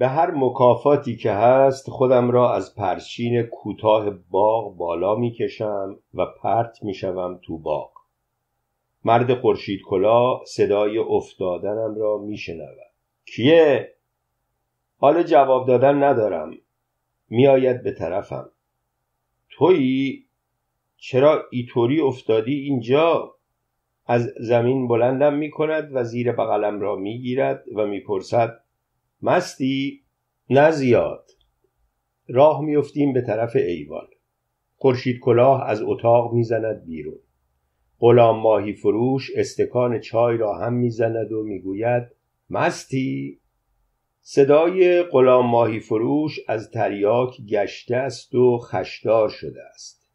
به هر مکافاتی که هست خودم را از پرچین کوتاه باغ بالا می‌کشم و پرت می‌شوم تو باغ. مرد خورشید کلا صدای افتادنم را میشنود. کیه؟ حال جواب دادن ندارم. میآید به طرفم. تویی؟ چرا ایطوری افتادی اینجا؟ از زمین بلندم می کند و زیر بغلم را می گیرد و می‌پرسد مستی نه زیاد. راه میافتیم به طرف ایوان. خورشید کلاه از اتاق می‌زند بیرون. غلام ماهی فروش استکان چای را هم می‌زند و می‌گوید مستی؟ صدای غلام ماهی فروش از تریاک گشته است و خشدار شده است.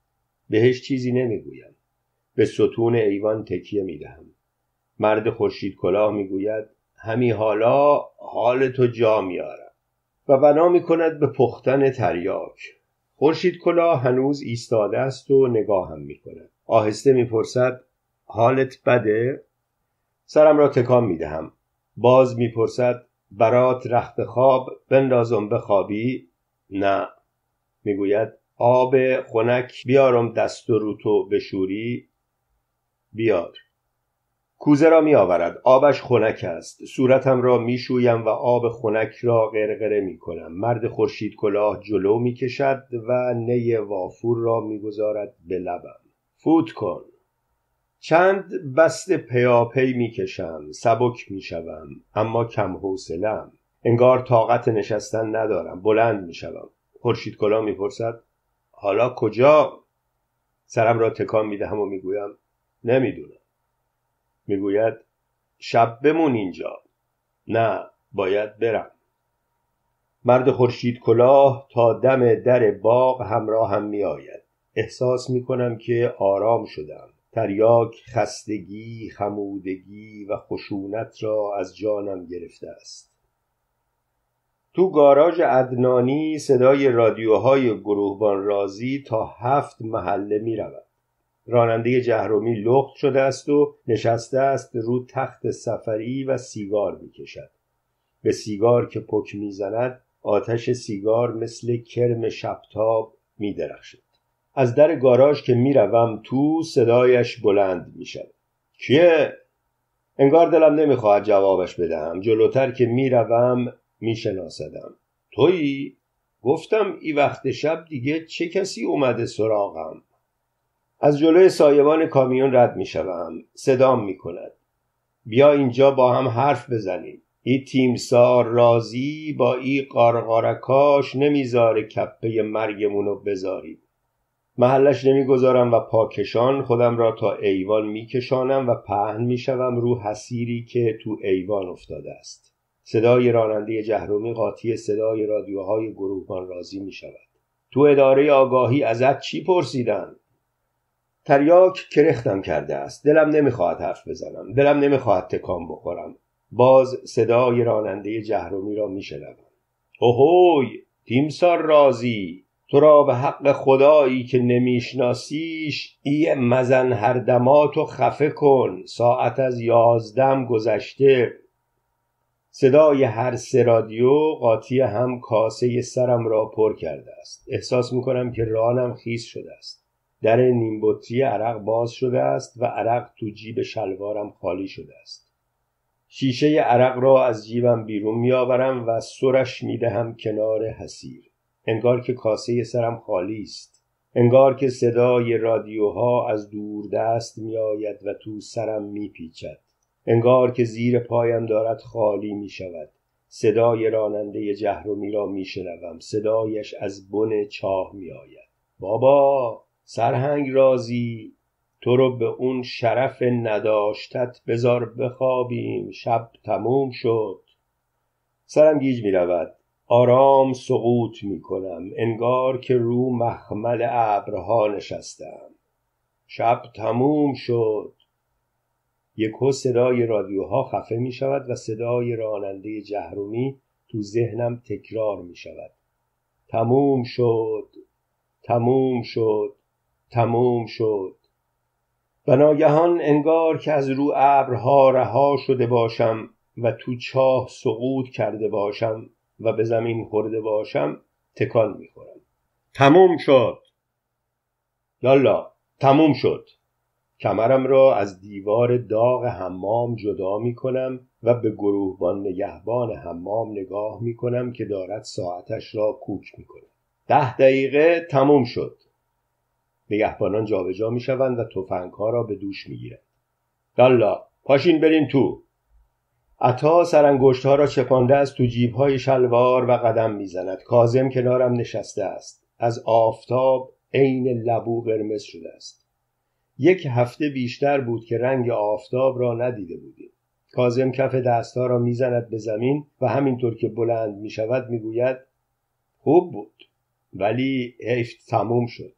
بهش چیزی نمی‌گویم. به ستون ایوان تکیه می‌دهم. مرد خورشید کلاه می‌گوید همی حالا حال تو جا میارم. و بنا می‌کند به پختن تریاک. خورشید کلاه هنوز ایستاده است و نگاهم می‌کند. آهسته می‌پرسد حالت بده؟ سرم را تکان می‌دهم. باز می‌پرسد برات رخت خواب بندازم بخوابی نه. می‌گوید آب خنک بیارم دست و رو تو بشوری بیار. کوزه را می آورد آبش خنک است. صورتم را می شویم و آب خنک را غرغره می کنم مرد خورشید کلاه جلو می کشد و نی وافور را می گذارد به لبم. فوت کن. چند بست پیاپی می کشم سبک می شوم اما کم حوصلم انگار طاقت نشستن ندارم. بلند می شوم خورشید کلاه می پرسد حالا کجا؟ سرم را تکان می دهم و می گویم نمی‌دونم. می‌گوید شب بمون اینجا. نه باید برم. مرد خورشید کلاه تا دم در باغ همراه هم می آید احساس می کنم که آرام شدم. تریاک خستگی خمودگی و خشونت را از جانم گرفته است. تو گاراژ ادنانی صدای رادیوهای گروهبان رازی تا هفت محله می رود راننده جهرومی لخت شده است و نشسته است رو تخت سفری و سیگار می‌کشد. به سیگار که پک می‌زند آتش سیگار مثل کرم شبتاب میدرخشد. از در گاراژ که می‌روم تو صدایش بلند می‌شد کیه؟ انگار دلم نمی‌خواهد جوابش بدهم. جلوتر که می‌روم میشناسدم. تویی؟ گفتم ای وقت شب دیگه چه کسی اومده سراغم؟ از جلوی سایبان کامیون رد می شوم. صدام می کند. بیا اینجا با هم حرف بزنیم. ای تیمسار رازی با ای قارقارکاش نمی‌ذاره کپه مرگمونو بذاریم. محلش نمی‌گذارم و پاکشان خودم را تا ایوان میکشانم و پهن می‌شوم رو حسیری که تو ایوان افتاده است. صدای راننده جهرومی قاطی صدای رادیوهای گروهبان رازی می شود تو اداره آگاهی ازت چی پرسیدن؟ تریاک کرختم کرده است. دلم نمی‌خواهد حرف بزنم. دلم نمی‌خواهد تکان بخورم. باز صدای راننده جهرومی را میشنوم. اوهوی تیمسار رازی تو را به حق خدایی که نمیشناسیش ای مزن هر دماتو خفه کن. ساعت از یازدم گذشته. صدای هر سه رادیو قاطی هم کاسه سرم را پر کرده است. احساس می‌کنم که رانم خیس شده است. در نیمبطری عرق باز شده است و عرق تو جیب شلوارم خالی شده است. شیشه عرق را از جیبم بیرون میآورم و سرش می‌دهم کنار حسیر انگار که کاسه سرم خالی است. انگار که صدای رادیوها از دور دست میآید و تو سرم میپیچد. انگار که زیر پایم دارد خالی می شود صدای راننده جهرومی را میشنوم. صدایش از بن چاه میآید. بابا! سرهنگ رازی تو رو به اون شرف نداشتت بزار بخوابیم شب تموم شد. سرم گیج می رود آرام سقوط می کنم انگار که رو مخمل ابرها نشستم. شب تموم شد. یکو صدای رادیوها خفه می شود و صدای راننده جهرومی تو ذهنم تکرار می شود تموم شد. تموم شد. تموم شد. و ناگهان انگار که از رو ابرها رها شده باشم و تو چاه سقوط کرده باشم و به زمین خورده باشم تکان می‌خورم. تموم شد. یالا تموم شد. کمرم را از دیوار داغ حمام جدا می کنم و به گروهبان نگهبان حمام نگاه می کنم که دارد ساعتش را کوک می کنم ده دقیقه تموم شد. نگهبانان جابجا می شوند و توفنگ ها را به دوش می گیرند یالا پاشین برین تو. عطا سرانگشت ها را چپانده از تو جیب های شلوار و قدم می‌زند. کازم کنارم نشسته است. از آفتاب عین لبو قرمز شده است. یک هفته بیشتر بود که رنگ آفتاب را ندیده بودیم. کازم کف دستها را می‌زند به زمین و همینطور که بلند می شود می گوید خوب بود ولی حیف تموم شد.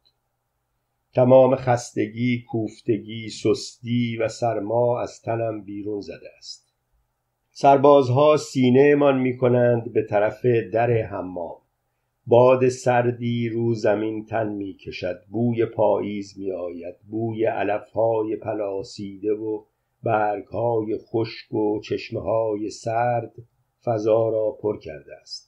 تمام خستگی، کوفتگی، سستی و سرما از تنم بیرون زده است. سربازها سینه من می کنند به طرف در حمام. باد سردی رو زمین تن می کشد. بوی پاییز می آید. بوی علفهای پلاسیده و برگهای خشک و چشمه های سرد فضا را پر کرده است.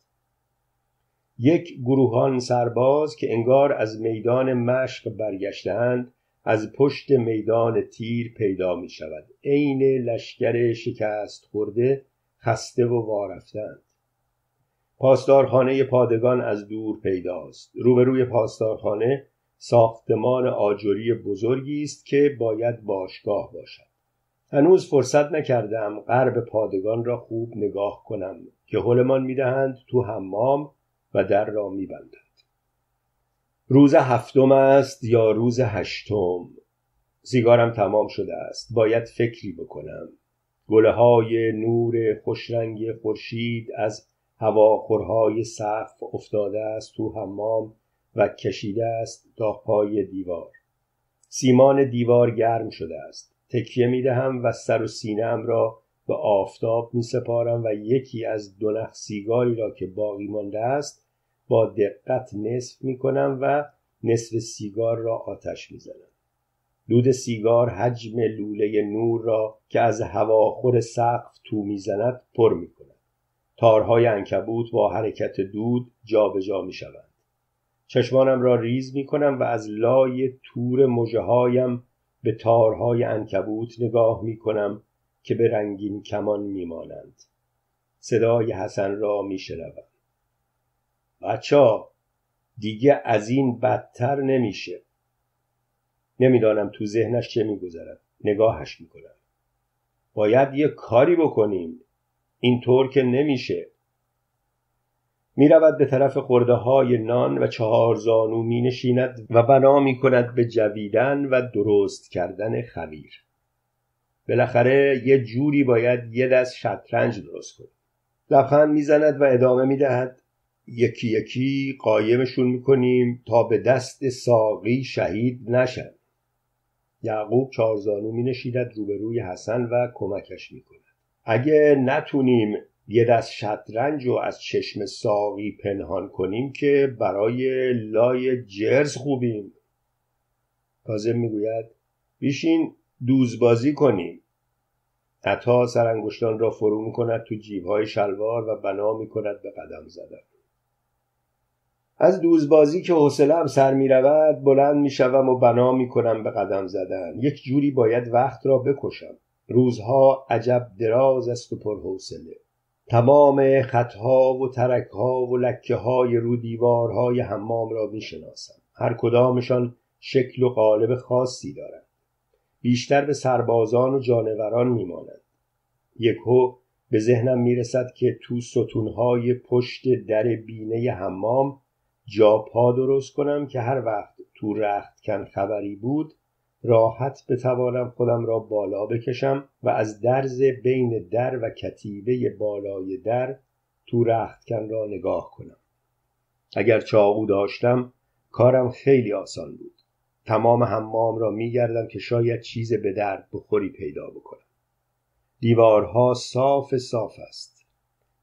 یک گروهان سرباز که انگار از میدان مشق برگشتهاند از پشت میدان تیر پیدا می شود عین لشکر شکست خورده خسته و وارفتند پاسدارخانه پادگان از دور پیداست. روبروی پاسدارخانه ساختمان آجری بزرگی است که باید باشگاه باشد. هنوز فرصت نکردم غرب پادگان را خوب نگاه کنم که حلمان می‌دهند تو حمام و در را میبندند روز هفتم است یا روز هشتم؟ سیگارم تمام شده است. باید فکری بکنم. گله های نور خوشرنگ خورشید از هواخورهای سقف افتاده است تو حمام و کشیده است تا پای دیوار. سیمان دیوار گرم شده است. تکیه می دهم و سر و سینهام را به آفتاب می سپارم و یکی از دو نخ سیگاری را که باقی مانده است با دقت نصف می کنم و نصف سیگار را آتش می زنم. دود سیگار حجم لوله نور را که از هواخور سقف تو می‌زند پر می کند. تارهای انکبوت با حرکت دود جابجا جا می شوند. چشمانم را ریز می کنم و از لای تور مجه هایم به تارهای انکبوت نگاه می کنم که به رنگین کمان می مانند. صدای حسن را می شنوم. بچه دیگه از این بدتر نمیشه. نمی‌دانم تو ذهنش چه میگذرد. نگاهش می‌کنم. باید یه کاری بکنیم. اینطور که نمیشه. می رود به طرف خورده های نان و چهار زانو می نشیند و بنا می کند به جویدن و درست کردن خمیر بالاخره یه جوری باید یه دست شطرنج درست کنید لبخند می‌زند و ادامه می دهد یکی یکی قایمشون می‌کنیم تا به دست ساقی شهید نشن. یعقوب چارزانو می نشیند روبروی حسن و کمکش می کند. اگه نتونیم یه دست شطرنج رو از چشم ساقی پنهان کنیم که برای لای جرز خوبیم. کازم می‌گوید بیشین دوزبازی کنیم. عطا سرانگشتان را فرو می‌کند تو جیبهای شلوار و بنا می‌کند به قدم زدن. از دوزبازی که حوصلهام سر می رود بلند می شوم و بنا می کنم به قدم زدن. یک جوری باید وقت را بکشم. روزها عجب دراز است و پرحوصله تمام خطها و ترکها و لکه های رو دیوارهای حمام را می شناسم. هر کدامشان شکل و قالب خاصی دارند. بیشتر به سربازان و جانوران میمانند یکهو به ذهنم می‌رسد که تو ستونهای پشت در بینه حمام جا پا درست کنم که هر وقت تو رخت کن خبری بود راحت بتوانم خودم را بالا بکشم و از درز بین در و کتیبه بالای در تو رختکن را نگاه کنم. اگر چاقو داشتم کارم خیلی آسان بود. تمام حمام را میگردم که شاید چیز به درد بخوری پیدا بکنم. دیوارها صاف صاف است.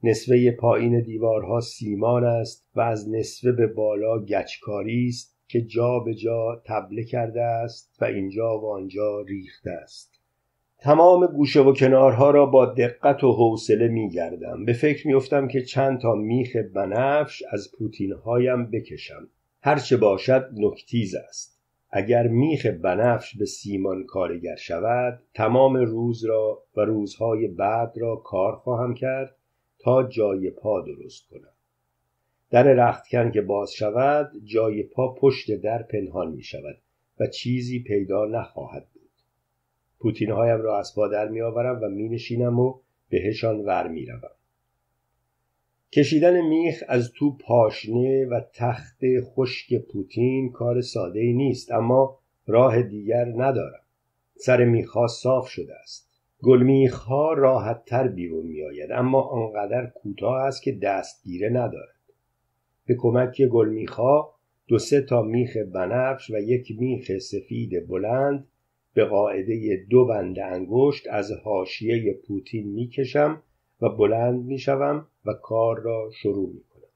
نصفه پایین دیوارها سیمان است و از نصفه به بالا گچکاری است که جا به جا تبله کرده است و اینجا و آنجا ریخته است. تمام گوشه و کنارها را با دقت و حوصله می گردم. به فکر میافتم که چند تا میخ بنفش از پوتینهایم بکشم. هرچه باشد نکتیز است. اگر میخ بنفش به سیمان کارگر شود تمام روز را و روزهای بعد را کار خواهم کرد تا جای پا درست کنم. در رختکن که باز شود جای پا پشت در پنهان می شود و چیزی پیدا نخواهد بود. پوتینهایم را از پا در می آورم و می نشینم و بهشان ور می روم. کشیدن میخ از تو پاشنه و تخت خشک پوتین کار ساده ای نیست اما راه دیگر ندارم. سر میخها صاف شده است. گلمیخها راحت تر بیرون می آید اما آنقدر کوتاه است که دستگیره ندارد. به کمک گلمیخها دو سه تا میخ بنفش و یک میخ سفید بلند به قاعده دو بند انگشت از حاشیه پوتین می‌کشم و بلند می‌شوم و کار را شروع می‌کنم.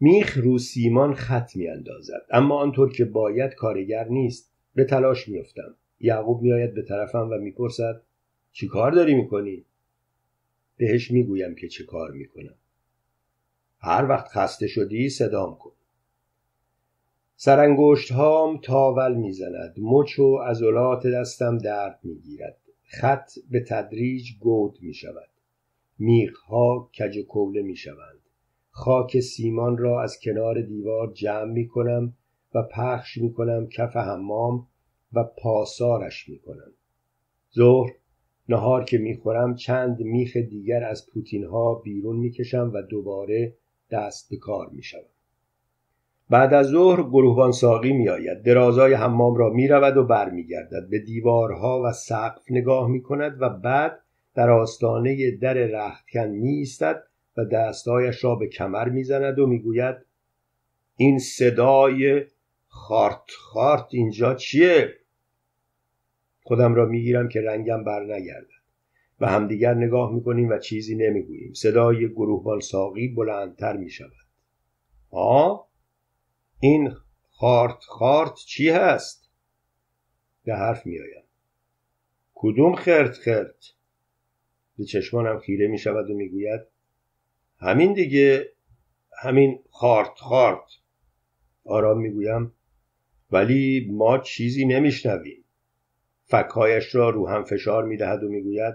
میخ رو سیمان خط میاندازد اما آنطور که باید کارگر نیست. به تلاش میافتم. یعقوب میآید به طرفم و می‌پرسد چی کار داری می‌کنی؟ بهش می‌گویم که چه کار می‌کنم. هر وقت خسته شدی صدام کن. سرانگشت هام تاول می‌زند. مچ و عضلات دستم درد می‌گیرد. خط به تدریج گود می شود ها کج و کوله می شوند خاک سیمان را از کنار دیوار جمع می کنم و پخش می کنم کف حمام و پاسارش می کنم ظهر نهار که می خورم چند میخ دیگر از پوتین ها بیرون می کشم و دوباره دست به کار می شود. بعد از ظهر گروهبان ساقی می آید درازای حمام را می رود و برمیگردد. به دیوارها و سقف نگاه می کند و بعد در آستانه در رختکن می ایستد و دستایش را به کمر می‌زند و می‌گوید این صدای خارت خارت اینجا چیه؟ خودم را می‌گیرم که رنگم بر نگردد. و همدیگر نگاه می‌کنیم و چیزی نمی‌گوییم. صدای گروهبان ساقی بلندتر می‌شود. ها این خارت خارت چی هست؟ به حرف میآیم کدوم خرت خرت؟ به چشمانم خیره می شود و می‌گوید همین دیگه همین خارت خارت. آرام می‌گویم ولی ما چیزی نمیشنویم. فکهایش را رو هم فشار می‌دهد و می‌گوید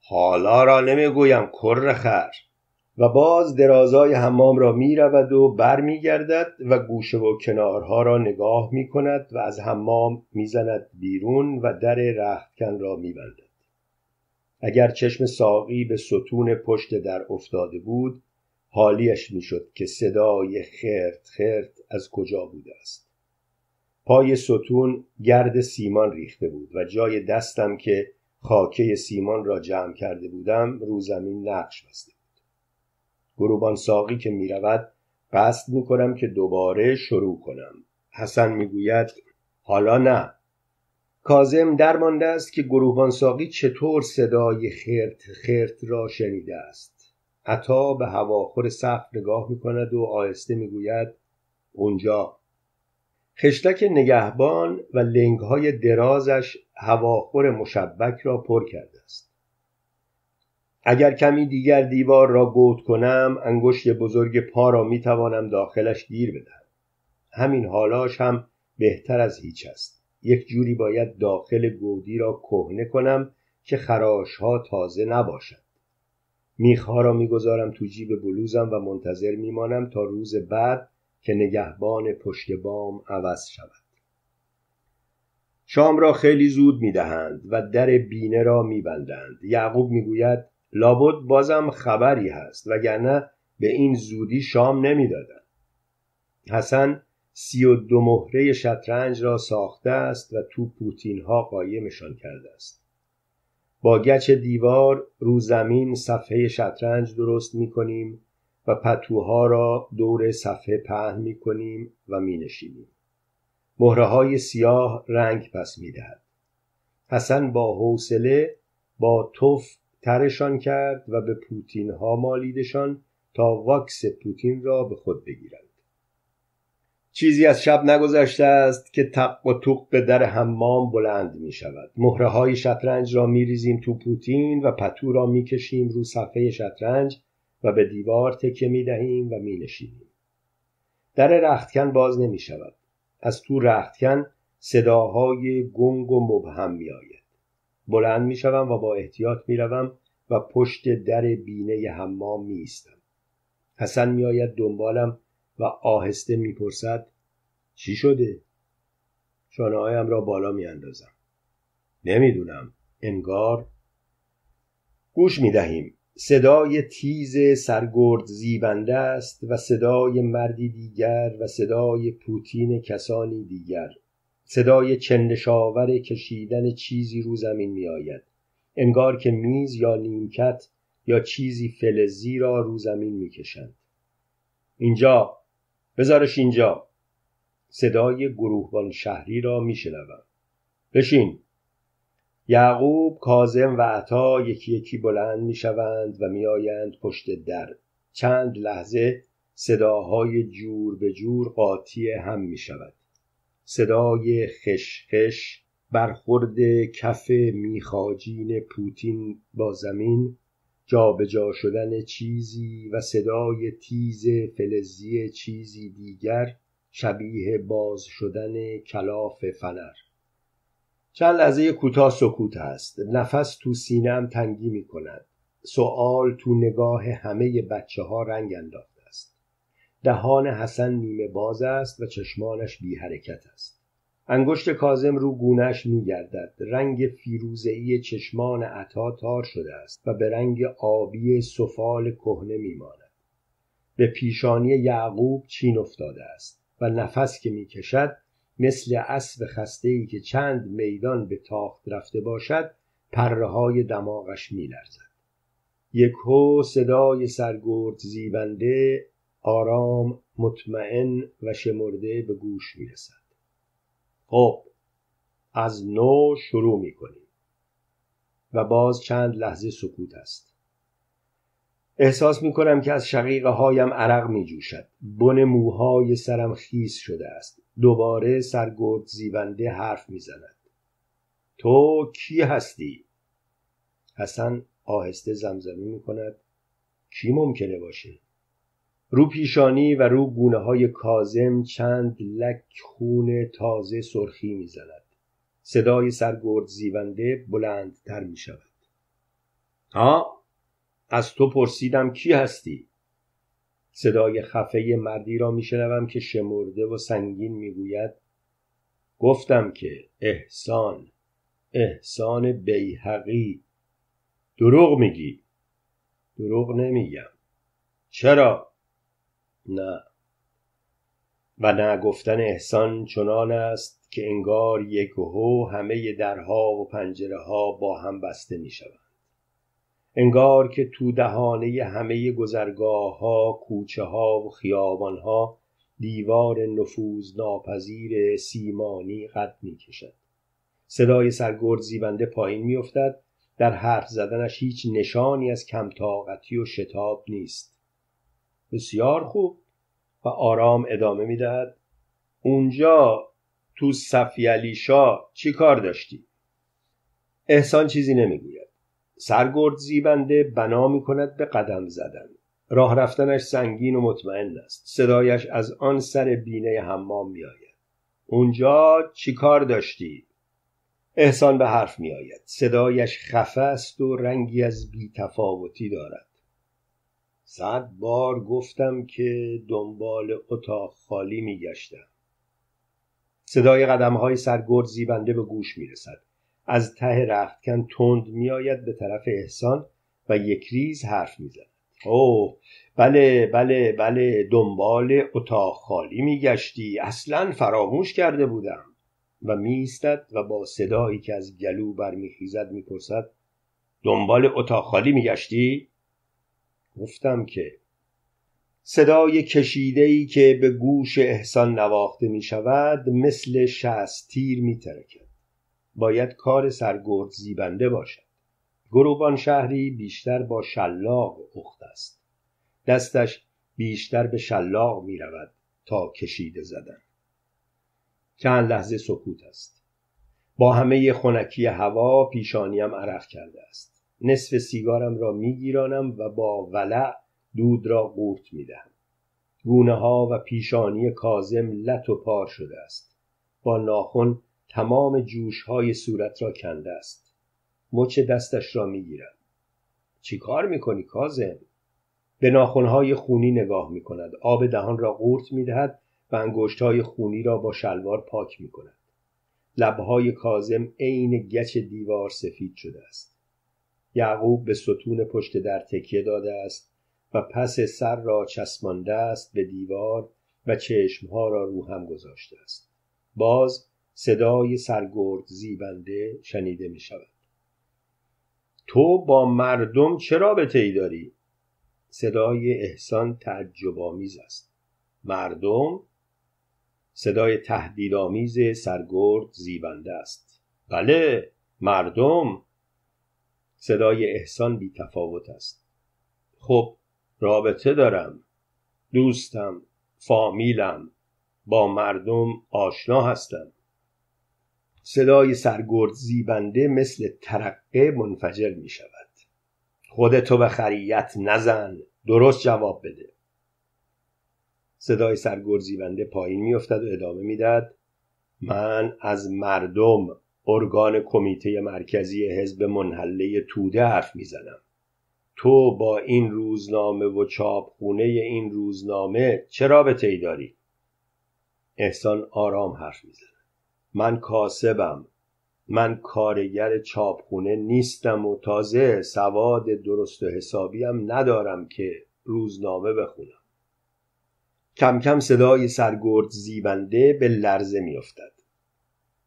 حالا را نمی‌گویم کر خر و باز درازای حمام را می رود و بر می گردد و گوشه و کنارها را نگاه می کند و از حمام می‌زند بیرون و در رختکن را می بندد. اگر چشم ساقی به ستون پشت در افتاده بود حالیش می‌شد که صدای خرت خرت از کجا بوده است پای ستون گرد سیمان ریخته بود و جای دستم که خاکه سیمان را جمع کرده بودم رو زمین نقش بسته بود. گروبان ساقی که می‌رود قصد می‌کنم که دوباره شروع کنم. حسن می‌گوید حالا نه. کازم درمانده است که گروهبان ساقی چطور صدای خرت خرت را شنیده است. عطا به هواخور سقف نگاه می کند و آهسته می‌گوید اونجا. خشتک نگهبان و لنگ های درازش هواخور مشبک را پر کرده است. اگر کمی دیگر دیوار را گود کنم انگشت بزرگ پا را می توانم داخلش گیر بدهم. همین حالاش هم بهتر از هیچ است. یک جوری باید داخل گودی را کهنه کنم که خراش ها تازه نباشد. میخها را می‌گذارم تو جیب بلوزم و منتظر میمانم تا روز بعد که نگهبان پشت بام عوض شود. شام را خیلی زود می‌دهند و در بینه را میبندند. یعقوب می‌گوید لابد بازم خبری هست وگرنه به این زودی شام نمی‌دادند. حسن سی و دو مهره شطرنج را ساخته است و تو پوتین ها قایمشان کرده است. با گچ دیوار رو زمین صفحه شطرنج درست می کنیم و پتوها را دور صفحه پهن می کنیم و می نشینیم. مهره های سیاه رنگ پس می دهد. حسن با حوصله با توف ترشان کرد و به پوتین ها مالیدشان تا واکس پوتین را به خود بگیرد چیزی از شب نگذشته است که تق و توق به در حمام بلند می شود. مهره های شطرنج را می ریزیم تو پوتین و پتو را می کشیم رو صفحه شطرنج و به دیوار تکه می دهیم و می نشینیم. در رختکن باز نمی شود از تو رختکن صداهای گنگ و مبهم می آید بلند می شوم و با احتیاط می روم و پشت در بینه حمام می ایستم حسن می آید دنبالم و آهسته می‌پرسد چی شده؟ شانههایم را بالا میاندازم. نمی‌دونم انگار. گوش می‌دهیم. صدای تیز سرگرد زیبنده است و صدای مردی دیگر و صدای پوتین کسانی دیگر صدای چندشاور کشیدن چیزی رو زمین می آید. انگار که میز یا نیمکت یا چیزی فلزی را رو زمین می کشند. اینجا بذارش اینجا صدای گروهبان شهری را میشنوم بشین یعقوب کازم و عطا یکی یکی بلند می‌شوند و میآیند پشت در. چند لحظه صداهای جور به جور قاطی هم می شود صدای خشخش برخورد کف میخاجین پوتین با زمین جابجا جا شدن چیزی و صدای تیز فلزی چیزی دیگر شبیه باز شدن کلاف فنر. چند لحظه کوتاه سکوت است نفس تو سینم تنگی می کند سوال تو نگاه همه بچه ها رنگ انداخته است. دهان حسن نیمه باز است و چشمانش بی حرکت است. انگشت کازم رو گونش میگردد. رنگ فیروزهای چشمان عطا تار شده است و به رنگ آبی سفال کهنه میماند. به پیشانی یعقوب چین افتاده است و نفس که می‌کشد مثل اسب خسته ای که چند میدان به تاخت رفته باشد پره های دماغش میلرزد. یکهو صدای سرگرد زیبنده آرام مطمئن و شمرده به گوش می‌رسد. خب از نو شروع می کنیم و باز چند لحظه سکوت است. احساس می کنم که از شقیقه هایم عرق می جوشد بن موهای سرم خیس شده است. دوباره سرگرد زیونده حرف می زند تو کی هستی؟ حسن آهسته زمزمه می کند کی ممکنه باشه؟ رو پیشانی و رو گونه های کازم چند لک خون تازه سرخی می‌زند. صدای سرگرد زیونده بلندتر می شود ها از تو پرسیدم کی هستی؟ صدای خفه مردی را میشنوم که شمرده و سنگین می‌گوید گفتم که احسان احسان بیحقی دروغ میگی؟ دروغ نمیگم. چرا؟ نه. و نه گفتن احسان چنان است که انگار یک هو همه درها و پنجره ها با هم بسته می شوند. انگار که تو دهانه همه گذرگاه ها کوچه ها و خیابان ها دیوار نفوذ ناپذیر سیمانی قد می کشد. صدای سرگرد زیبنده پایین می افتد در حرف زدنش هیچ نشانی از کمتاقتی و شتاب نیست. بسیار خوب. و آرام ادامه می‌دهد. اونجا تو صفی علی چی کار داشتی؟ احسان چیزی نمی‌گوید. سرگرد زیبنده بنا می کند به قدم زدن. راه رفتنش سنگین و مطمئن است. صدایش از آن سر بینه حمام میآید. اونجا چی کار داشتی؟ احسان به حرف می آید. صدایش خفه است و رنگی از بیتفاوتی دارد. صد بار گفتم که دنبال اتاق خالی میگشتم. صدای قدم های سرگرد زیبنده به گوش می‌رسد. از ته رختکن تند میآید به طرف احسان و یک ریز حرف می‌زند. اوه بله بله بله دنبال اتاق خالی میگشتی. اصلا فراموش کرده بودم. و میستد و با صدایی که از گلو برمیخیزد می‌پرسد دنبال اتاق خالی میگشتی؟ گفتم که صدای کشیدهی که به گوش احسان نواخته می شود مثل شست تیر می. باید کار سرگرد زیبنده باشد. گروبان شهری بیشتر با شلاق اخت است. دستش بیشتر به شلاق می رود تا کشیده زدن. چند لحظه سکوت است. با همه خنکی هوا پیشانیم عرق کرده است. نصف سیگارم را میگیرانم و با ولع دود را قورت می‌دهم. گونه ها و پیشانی کازم لط و پار شده است. با ناخن تمام جوش های صورت را کنده است. مچ دستش را می‌گیرم چی کار می‌کنی کازم به ناخنهای خونی نگاه می‌کند. آب دهان را قورت می‌دهد و انگشتهای خونی را با شلوار پاک می‌کند. لبهای کازم عین گچ دیوار سفید شده است. یعقوب به ستون پشت در تکیه داده است و پس سر را چسبانده است به دیوار و چشمها را رو هم گذاشته است. باز صدای سرگرد زیبنده شنیده می شود تو با مردم چه رابطه ای داری؟ صدای احسان تعجب آمیز است. مردم؟ صدای تهدیدآمیز سرگرد زیبنده است. بله مردم. صدای احسان بی تفاوت است. خب رابطه دارم. دوستم فامیلم. با مردم آشنا هستم. صدای سرگرد زیبنده مثل ترقه منفجر می شود خودتو به خریت نزن. درست جواب بده. صدای سرگرد زیبنده پایین میافتد و ادامه می‌داد من از مردم ارگان کمیته مرکزی حزب منحله توده حرف می‌زنم. تو با این روزنامه و چاپخونه این روزنامه چه رابطه ای داری؟ احسان آرام حرف می‌زنه من کاسبم. من کارگر چاپخونه نیستم و تازه سواد درست و حسابیم ندارم که روزنامه بخونم. کم کم صدای سرگرد زیبنده به لرزه میافتد.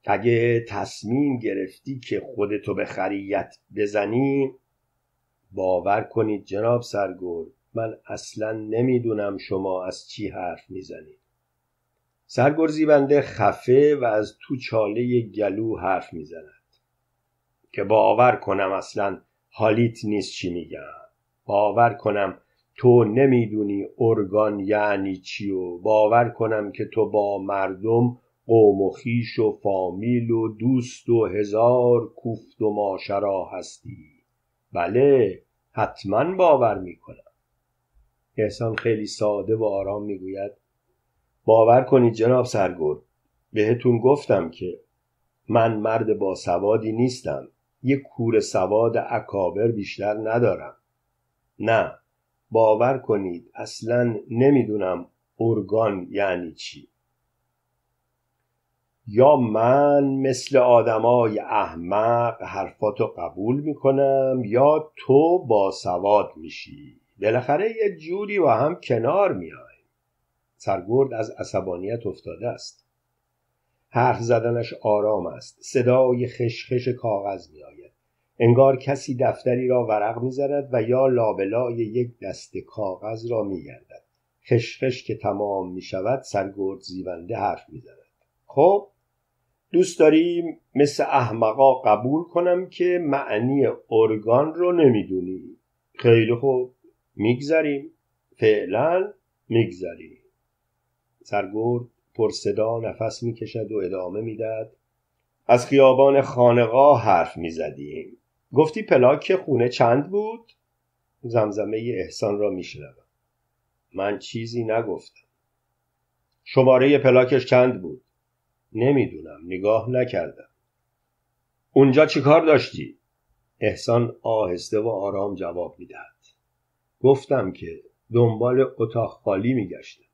اگه تصمیم گرفتی که خودتو به خریت بزنی باور کنید جناب سرگرد من اصلا نمی‌دونم شما از چی حرف می‌زنید. سرگرزی بنده خفه و از تو چاله گلو حرف می‌زند که باور کنم اصلا حالیت نیست چی میگم. باور کنم تو نمی‌دونی ارگان یعنی چی و باور کنم که تو با مردم قوم و خیش و فامیل و دوست و هزار کوفت و ماشرا هستی. بله حتما باور می‌کنم. احسان خیلی ساده و آرام می‌گوید. باور کنید جناب سرگرد بهتون گفتم که من مرد با سوادی نیستم. یک کور سواد اکابر بیشتر ندارم. نه باور کنید اصلا نمی‌دونم ارگان یعنی چی. یا من مثل آدمای احمق حرفاتو قبول می‌کنم یا تو با سواد میشی. بالاخره یه جوری و هم کنار میای سرگرد از عصبانیت افتاده است. حرف زدنش آرام است. صدای خشخش کاغذ میآید. انگار کسی دفتری را ورق می‌زند و یا لابلای یک دست کاغذ را میگردد. خشخش که تمام می شود سرگرد زیونده حرف می‌زند. خب دوست داریم مثل احمقا قبول کنم که معنی ارگان رو نمی‌دونی. خیلی خوب. میگذریم. فعلا میگذریم. سرگرد پر صدا نفس می‌کشد و ادامه می‌داد. از خیابان خانقاه حرف می‌زدیم. گفتی پلاک خونه چند بود؟ زمزمه احسان را میشنوم. من چیزی نگفتم. شماره پلاکش چند بود؟ نمی‌دونم. نگاه نکردم. اونجا چیکار داشتی؟ احسان آهسته و آرام جواب می‌دهد. گفتم که دنبال اتاق خالی میگشتم.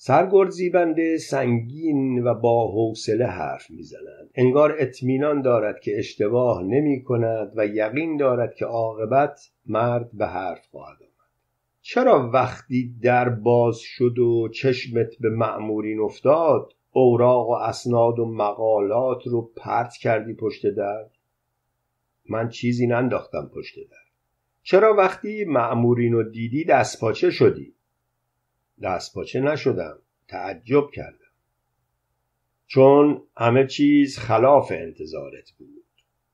سرگرد زیبنده سنگین و با حوصله حرف می‌زند انگار اطمینان دارد که اشتباه نمی کند و یقین دارد که عاقبت مرد به حرف خواهد آمد. چرا وقتی در باز شد و چشمت به معمورین افتاد اوراق و اسناد و مقالات رو پرت کردی پشت در؟ من چیزی ننداختم پشت در. چرا وقتی معمورین رو دیدی دست پاچه شدی؟ دست پاچه نشدم. تعجب کردم. چون همه چیز خلاف انتظارت بود.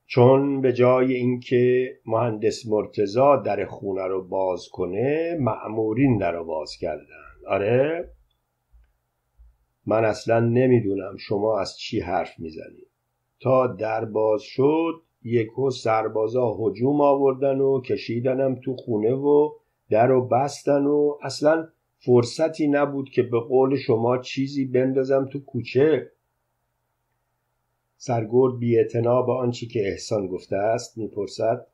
چون به جای اینکه مهندس مرتزا در خونه رو باز کنه معمورین در رو باز کردن. آره؟ من اصلا نمی‌دونم شما از چی حرف می‌زنید. تا در باز شد یکو سربازا هجوم آوردن و کشیدنم تو خونه و در و بستن و اصلا فرصتی نبود که به قول شما چیزی بندازم تو کوچه. سرگرد بی به آنچه که احسان گفته است می‌پرسد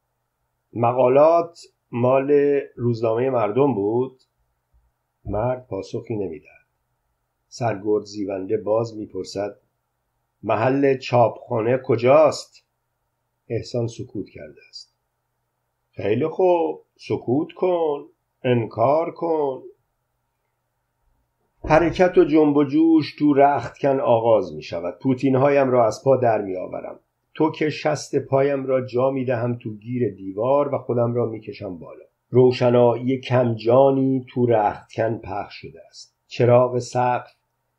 مقالات مال روزنامه مردم بود؟ مرد پاسخی نمی‌دهد. سرگرد زیونده باز می‌پرسد محل چاپخانه کجاست؟ احسان سکوت کرده است. خیلی خوب سکوت کن انکار کن. حرکت و جنب و جوش تو رختکن آغاز می شود. پوتین هایم را از پا در می آورم. تو که شست پایم را جا می دهم تو گیر دیوار و خودم را می کشم بالا. روشنایی کمجانی تو رختکن پخش شده است. چراغ سقف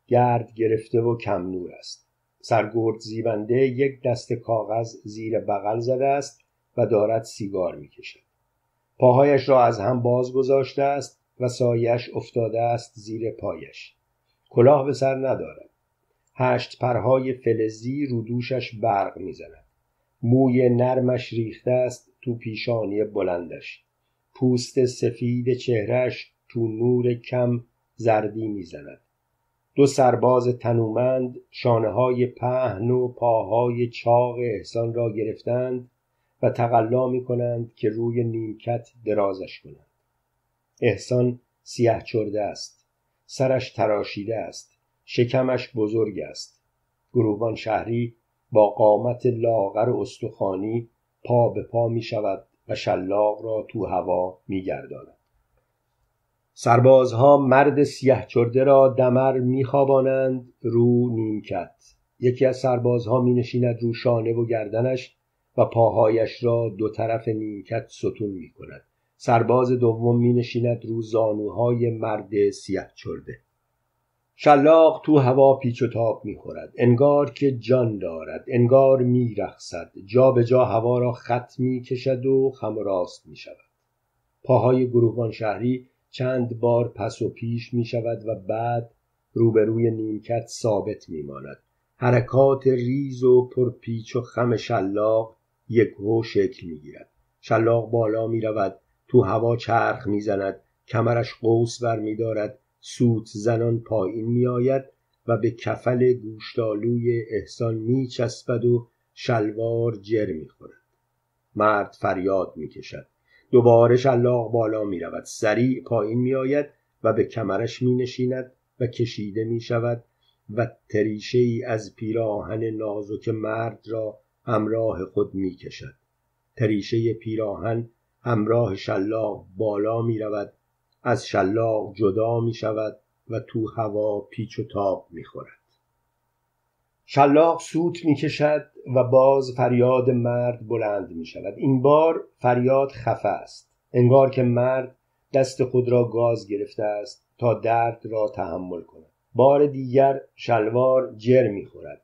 گرد گرفته و کم نور است. سرگرد زیبنده یک دست کاغذ زیر بغل زده است و دارد سیگار می کشد. پاهایش را از هم باز گذاشته است. و سایش افتاده است زیر پایش. کلاه به سر ندارد. هشت پرهای فلزی رو دوشش برق می‌زند. موی نرمش ریخته است تو پیشانی بلندش. پوست سفید چهرش تو نور کم زردی می‌زند. دو سرباز تنومند شانه های پهن و پاهای چاق احسان را گرفتند و تقلا می کنند که روی نیمکت درازش کنند. احسان سیه چرده است. سرش تراشیده است. شکمش بزرگ است. گروبان شهری با قامت لاغر و استخوانی پا به پا می شود و شلاق را تو هوا می گرداند. سربازها مرد سیه چرده را دمر میخوابانند رو نیمکت یکی از سربازها می نشیند رو شانه و گردنش و پاهایش را دو طرف نیمکت ستون می کند. سرباز دوم می نشیند رو زانوهای مرد سیه چرده. شلاق تو هوا پیچ و تاب می خورد انگار که جان دارد. انگار می رخصد جا به جا هوا را خط می کشد و خم راست می شود پاهای گروهبان شهری چند بار پس و پیش می شود و بعد روبروی نیمکت ثابت می ماند حرکات ریز و پرپیچ و خم شلاق یک هو شکل می گیرد شلاق بالا می رود تو هوا چرخ می‌زند کمرش قوس بر میدارد سوت زنان پایین میآید و به کفل گوشتالوی احسان میچسبد و شلوار جر می‌خورد. مرد فریاد می‌کشد. دوباره شلاق بالا می‌رود سریع پایین میآید و به کمرش مینشیند و کشیده می‌شود و تریشه ای از پیراهن نازک مرد را همراه خود می‌کشد. تریشه پیراهن همراه شلاق بالا می رود از شلاق جدا می شود و تو هوا پیچ و تاب می خورد شلاق سوت می کشد و باز فریاد مرد بلند می شود این بار فریاد خفه است. انگار که مرد دست خود را گاز گرفته است تا درد را تحمل کند. بار دیگر شلوار جر می خورد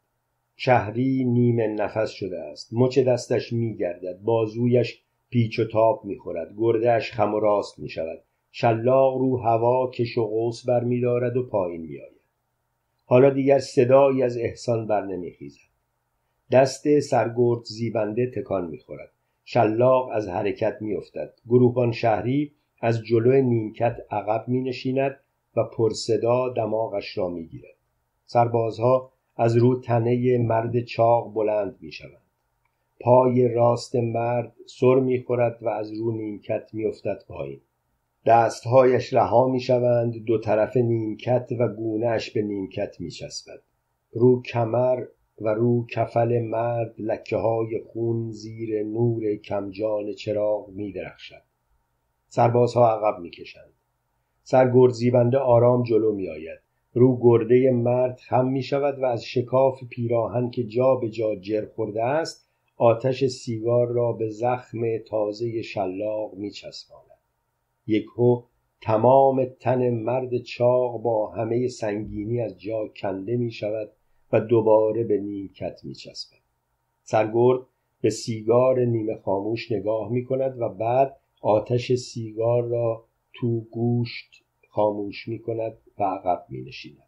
شهری نیمه نفس شده است. مچ دستش می گردد بازویش پیچ و تاب می‌خورد. گردهش خم و راست می‌شود. شلاق رو هوا کش و قوس بر و پایین میآید حالا دیگر صدایی از احسان بر نمیخیزد دست سرگرد زیبنده تکان می‌خورد شلاق از حرکت میافتد گروهبان شهری از جلو نیمکت عقب می نشیند و پرصدا دماغش را می گیرد. سربازها از رو تنه مرد چاق بلند می شوند. پای راست مرد سر می‌خورد و از رو نیمکت میافتد پایین. دستهایش رها می‌شوند دو طرف نیمکت و گونهش به نیمکت میچسبد. رو کمر و رو کفل مرد لکه های خون زیر نور کمجان چراغ میدرخشد. سربازها عقب می‌کشند. سرگرد زیبنده آرام جلو میآید. رو گرده مرد خم می شود و از شکاف پیراهن که جا به جا جر خورده است آتش سیگار را به زخم تازه شلاق می چسباند یکهو تمام تن مرد چاق با همه سنگینی از جا کنده می شود و دوباره به نیمکت می چسبد سرگرد به سیگار نیمه خاموش نگاه می کند و بعد آتش سیگار را تو گوشت خاموش می کند و عقب می نشیند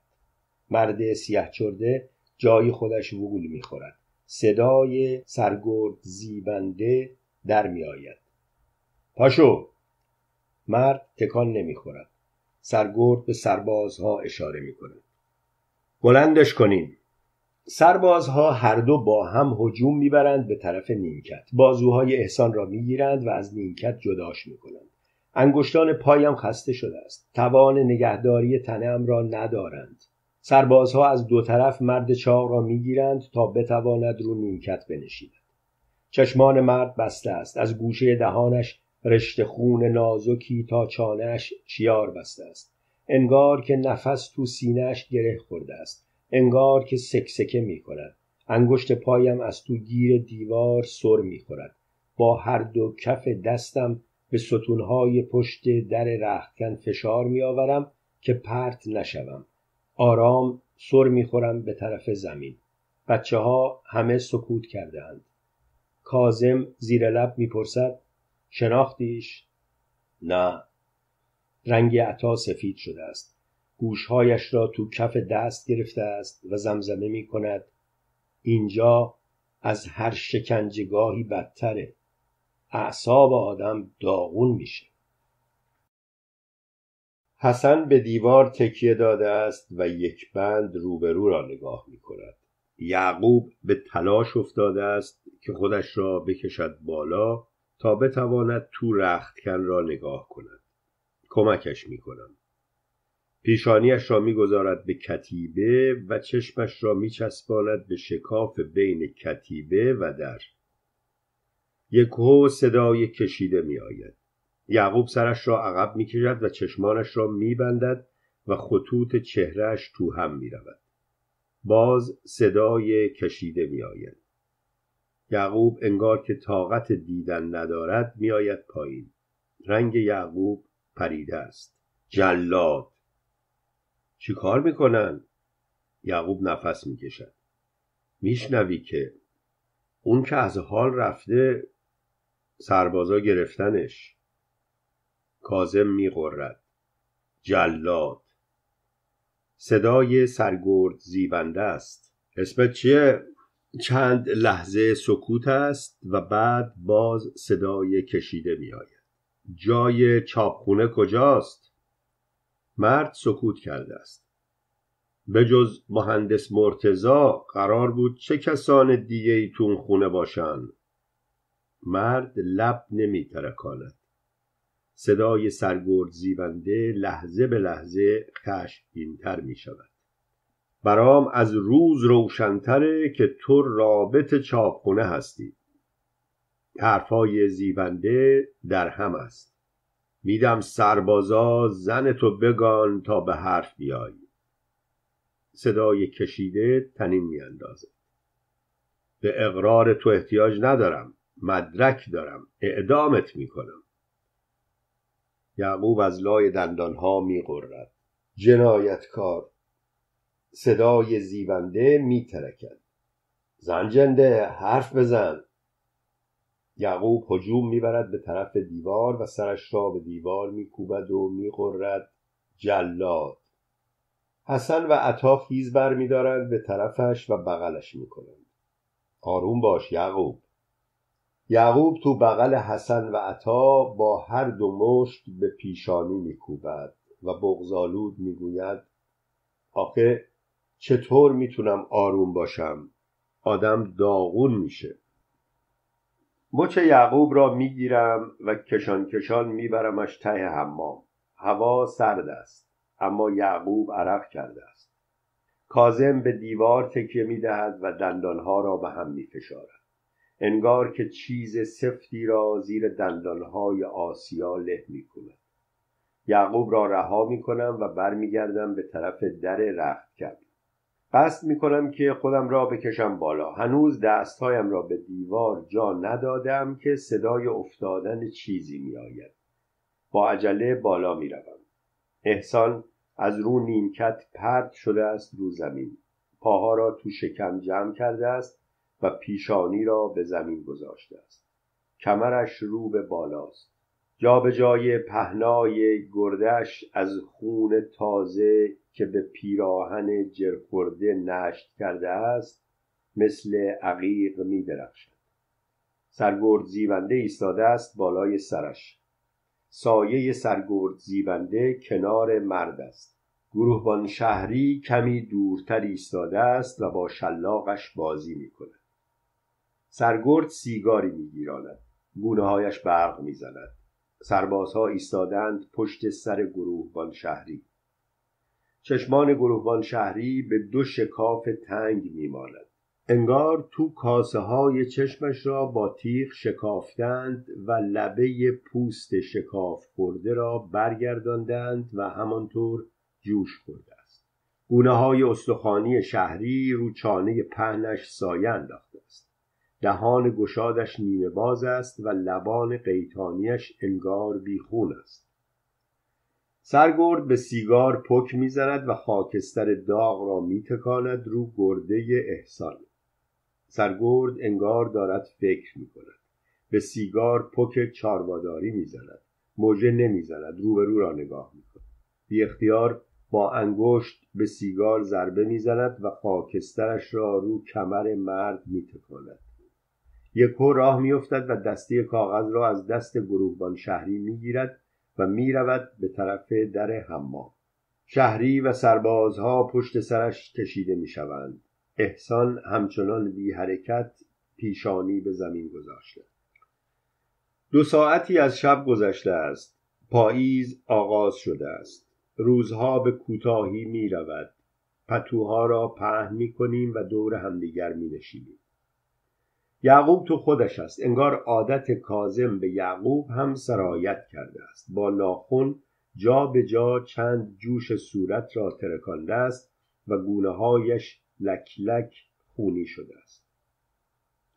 مرد سیه چرده جای خودش وول می خورد صدای سرگرد زیبنده در می آید. پاشو مرد تکان نمی خورد. سرگرد به سربازها اشاره می کند. بلندش کنیم سربازها هر دو با هم هجوم می‌برند به طرف نیمکت. بازوهای احسان را می‌گیرند و از نیمکت جداش می‌کنند انگشتان پایم خسته شده است. توان نگهداری تنم را ندارند. سربازها از دو طرف مرد چاق را می‌گیرند تا بتواند رو نیمکت بنشیند. چشمان مرد بسته است. از گوشه دهانش رشته خون نازکی تا چانهش چیار بسته است. انگار که نفس تو سینهش گره خورده است. انگار که سکسکه می کند انگشت پایم از تو گیر دیوار سر می خورد با هر دو کف دستم به ستونهای پشت در رختکن فشار می آورم که پرت نشوم. آرام سر می خورم به طرف زمین. بچه ها همه سکوت کرده اند. کازم زیر لب می‌پرسد شناختیش؟ نه. رنگ عطا سفید شده است. گوشهایش را تو کف دست گرفته است و زمزمه می کند اینجا از هر شکنجگاهی بدتره. اعصاب آدم داغون میشه. حسن به دیوار تکیه داده است و یک بند روبرو را نگاه می کند یعقوب به تلاش افتاده است که خودش را بکشد بالا تا بتواند تو رختکن را نگاه کند. کمکش می کنم پیشانیش را می‌گذارد به کتیبه و چشمش را میچسباند به شکاف بین کتیبه و در. یکهو صدای کشیده میآید. یعقوب سرش را عقب می‌کشد و چشمانش را میبندد و خطوط چهرهش تو هم می‌رود. باز صدای کشیده میآید. یعقوب انگار که طاقت دیدن ندارد میآید پایین. رنگ یعقوب پریده است. جلاد. چی کار می‌کنن؟ یعقوب نفس می‌کشد. میشنوی که اون که از حال رفته سربازا گرفتنش. کازم میقرد جلاد. صدای سرگرد زیبنده است. اسمت چیه؟ چند لحظه سکوت است و بعد باز صدای کشیده میآید. جای چاپخونه کجاست؟ مرد سکوت کرده است. به جز مهندس مرتزا قرار بود چه کسان دیگه ایتون خونه باشن؟ مرد لب نمی ترکاند صدای سرگرد زیونده لحظه به لحظه خشمگینتر می شود برام از روز روشنتره که تو رابط چاپخونه هستی. حرفای زیونده در هم است. میدم سربازا زن تو بگان تا به حرف بیایی صدای کشیده تنین میاندازد. به اقرار تو احتیاج ندارم. مدرک دارم. اعدامت می‌کنم. یعقوب از لای دندانها میغرد. جنایتکار. صدای زیونده میترکد. زنجنده حرف بزن. یعقوب هجوم می‌برد به طرف دیوار و سرش را به دیوار میکوبد و میغرد جلاد. حسن و عطا خیز برمیدارند به طرفش و بغلش می‌کنند. آروم باش یعقوب. یعقوب تو بغل حسن و عطا با هر دو مشت به پیشانی میکوبد و بغزالود می‌گوید آخه چطور می‌تونم آروم باشم؟ آدم داغون میشه. مچ یعقوب را می‌گیرم و کشان کشان میبرمش ته حمام. هوا سرد است اما یعقوب عرق کرده است. کازم به دیوار تکیه می‌دهد و دندانها را به هم میفشارد. انگار که چیز سفتی را زیر دندانهای آسیا له می‌کند یعقوب را رها می‌کنم و برمیگردم به طرف در رخت کرد قصد می کنم که خودم را بکشم بالا. هنوز دستهایم را به دیوار جا ندادم که صدای افتادن چیزی می آید. با عجله بالا می روم. احسان از رو نیمکت پرد شده است رو زمین. پاها را تو شکم جمع کرده است. و پیشانی را به زمین گذاشته است. کمرش رو به بالاست. جای پهنای گردش از خون تازه که به پیراهن جرخورده نشت کرده است مثل عقیق می درخشد. سرگرد زیونده ایستاده است بالای سرش. سایه سرگرد زیونده کنار مرد است. گروهبان شهری کمی دورتر ایستاده است و با شلاقش بازی می کند. سرگرد سیگاری میگیراند. گونه هایش برق می‌زند. سربازها ایستادند پشت سر گروهبان شهری. چشمان گروهبان شهری به دو شکاف تنگ میماند. انگار تو کاسه های چشمش را با تیغ شکافتند و لبه پوست شکاف خورده را برگرداندند و همانطور جوش خورده است. گونه های استخوانی شهری رو چانه پهنش سایه انداخته است دهان گشادش نیمه باز است و لبان قیتانیش انگار بیخون است. سرگرد به سیگار پک می‌زند و خاکستر داغ را میتکاند رو گرده احسان. سرگرد انگار دارد فکر می‌کند. به سیگار پک چارواداری می‌زند. موجه نمی‌زند. روبرو را نگاه می‌کند. بی اختیار با انگشت به سیگار ضربه می‌زند و خاکسترش را رو کمر مرد میتکاند. یکو راه میافتد و دسته کاغذ را از دست گروهبان شهری می‌گیرد و می‌رود به طرف در حمام. شهری و سربازها پشت سرش کشیده می‌شوند. احسان همچنان بی حرکت پیشانی به زمین گذاشته. دو ساعتی از شب گذشته است. پاییز آغاز شده است. روزها به کوتاهی می رود پتوها را پهن می کنیم و دور همدیگر می نشینیم یعقوب تو خودش است. انگار عادت کازم به یعقوب هم سرایت کرده است. با ناخن جا به جا چند جوش صورت را ترکانده است و گونه هایش لک لک خونی شده است.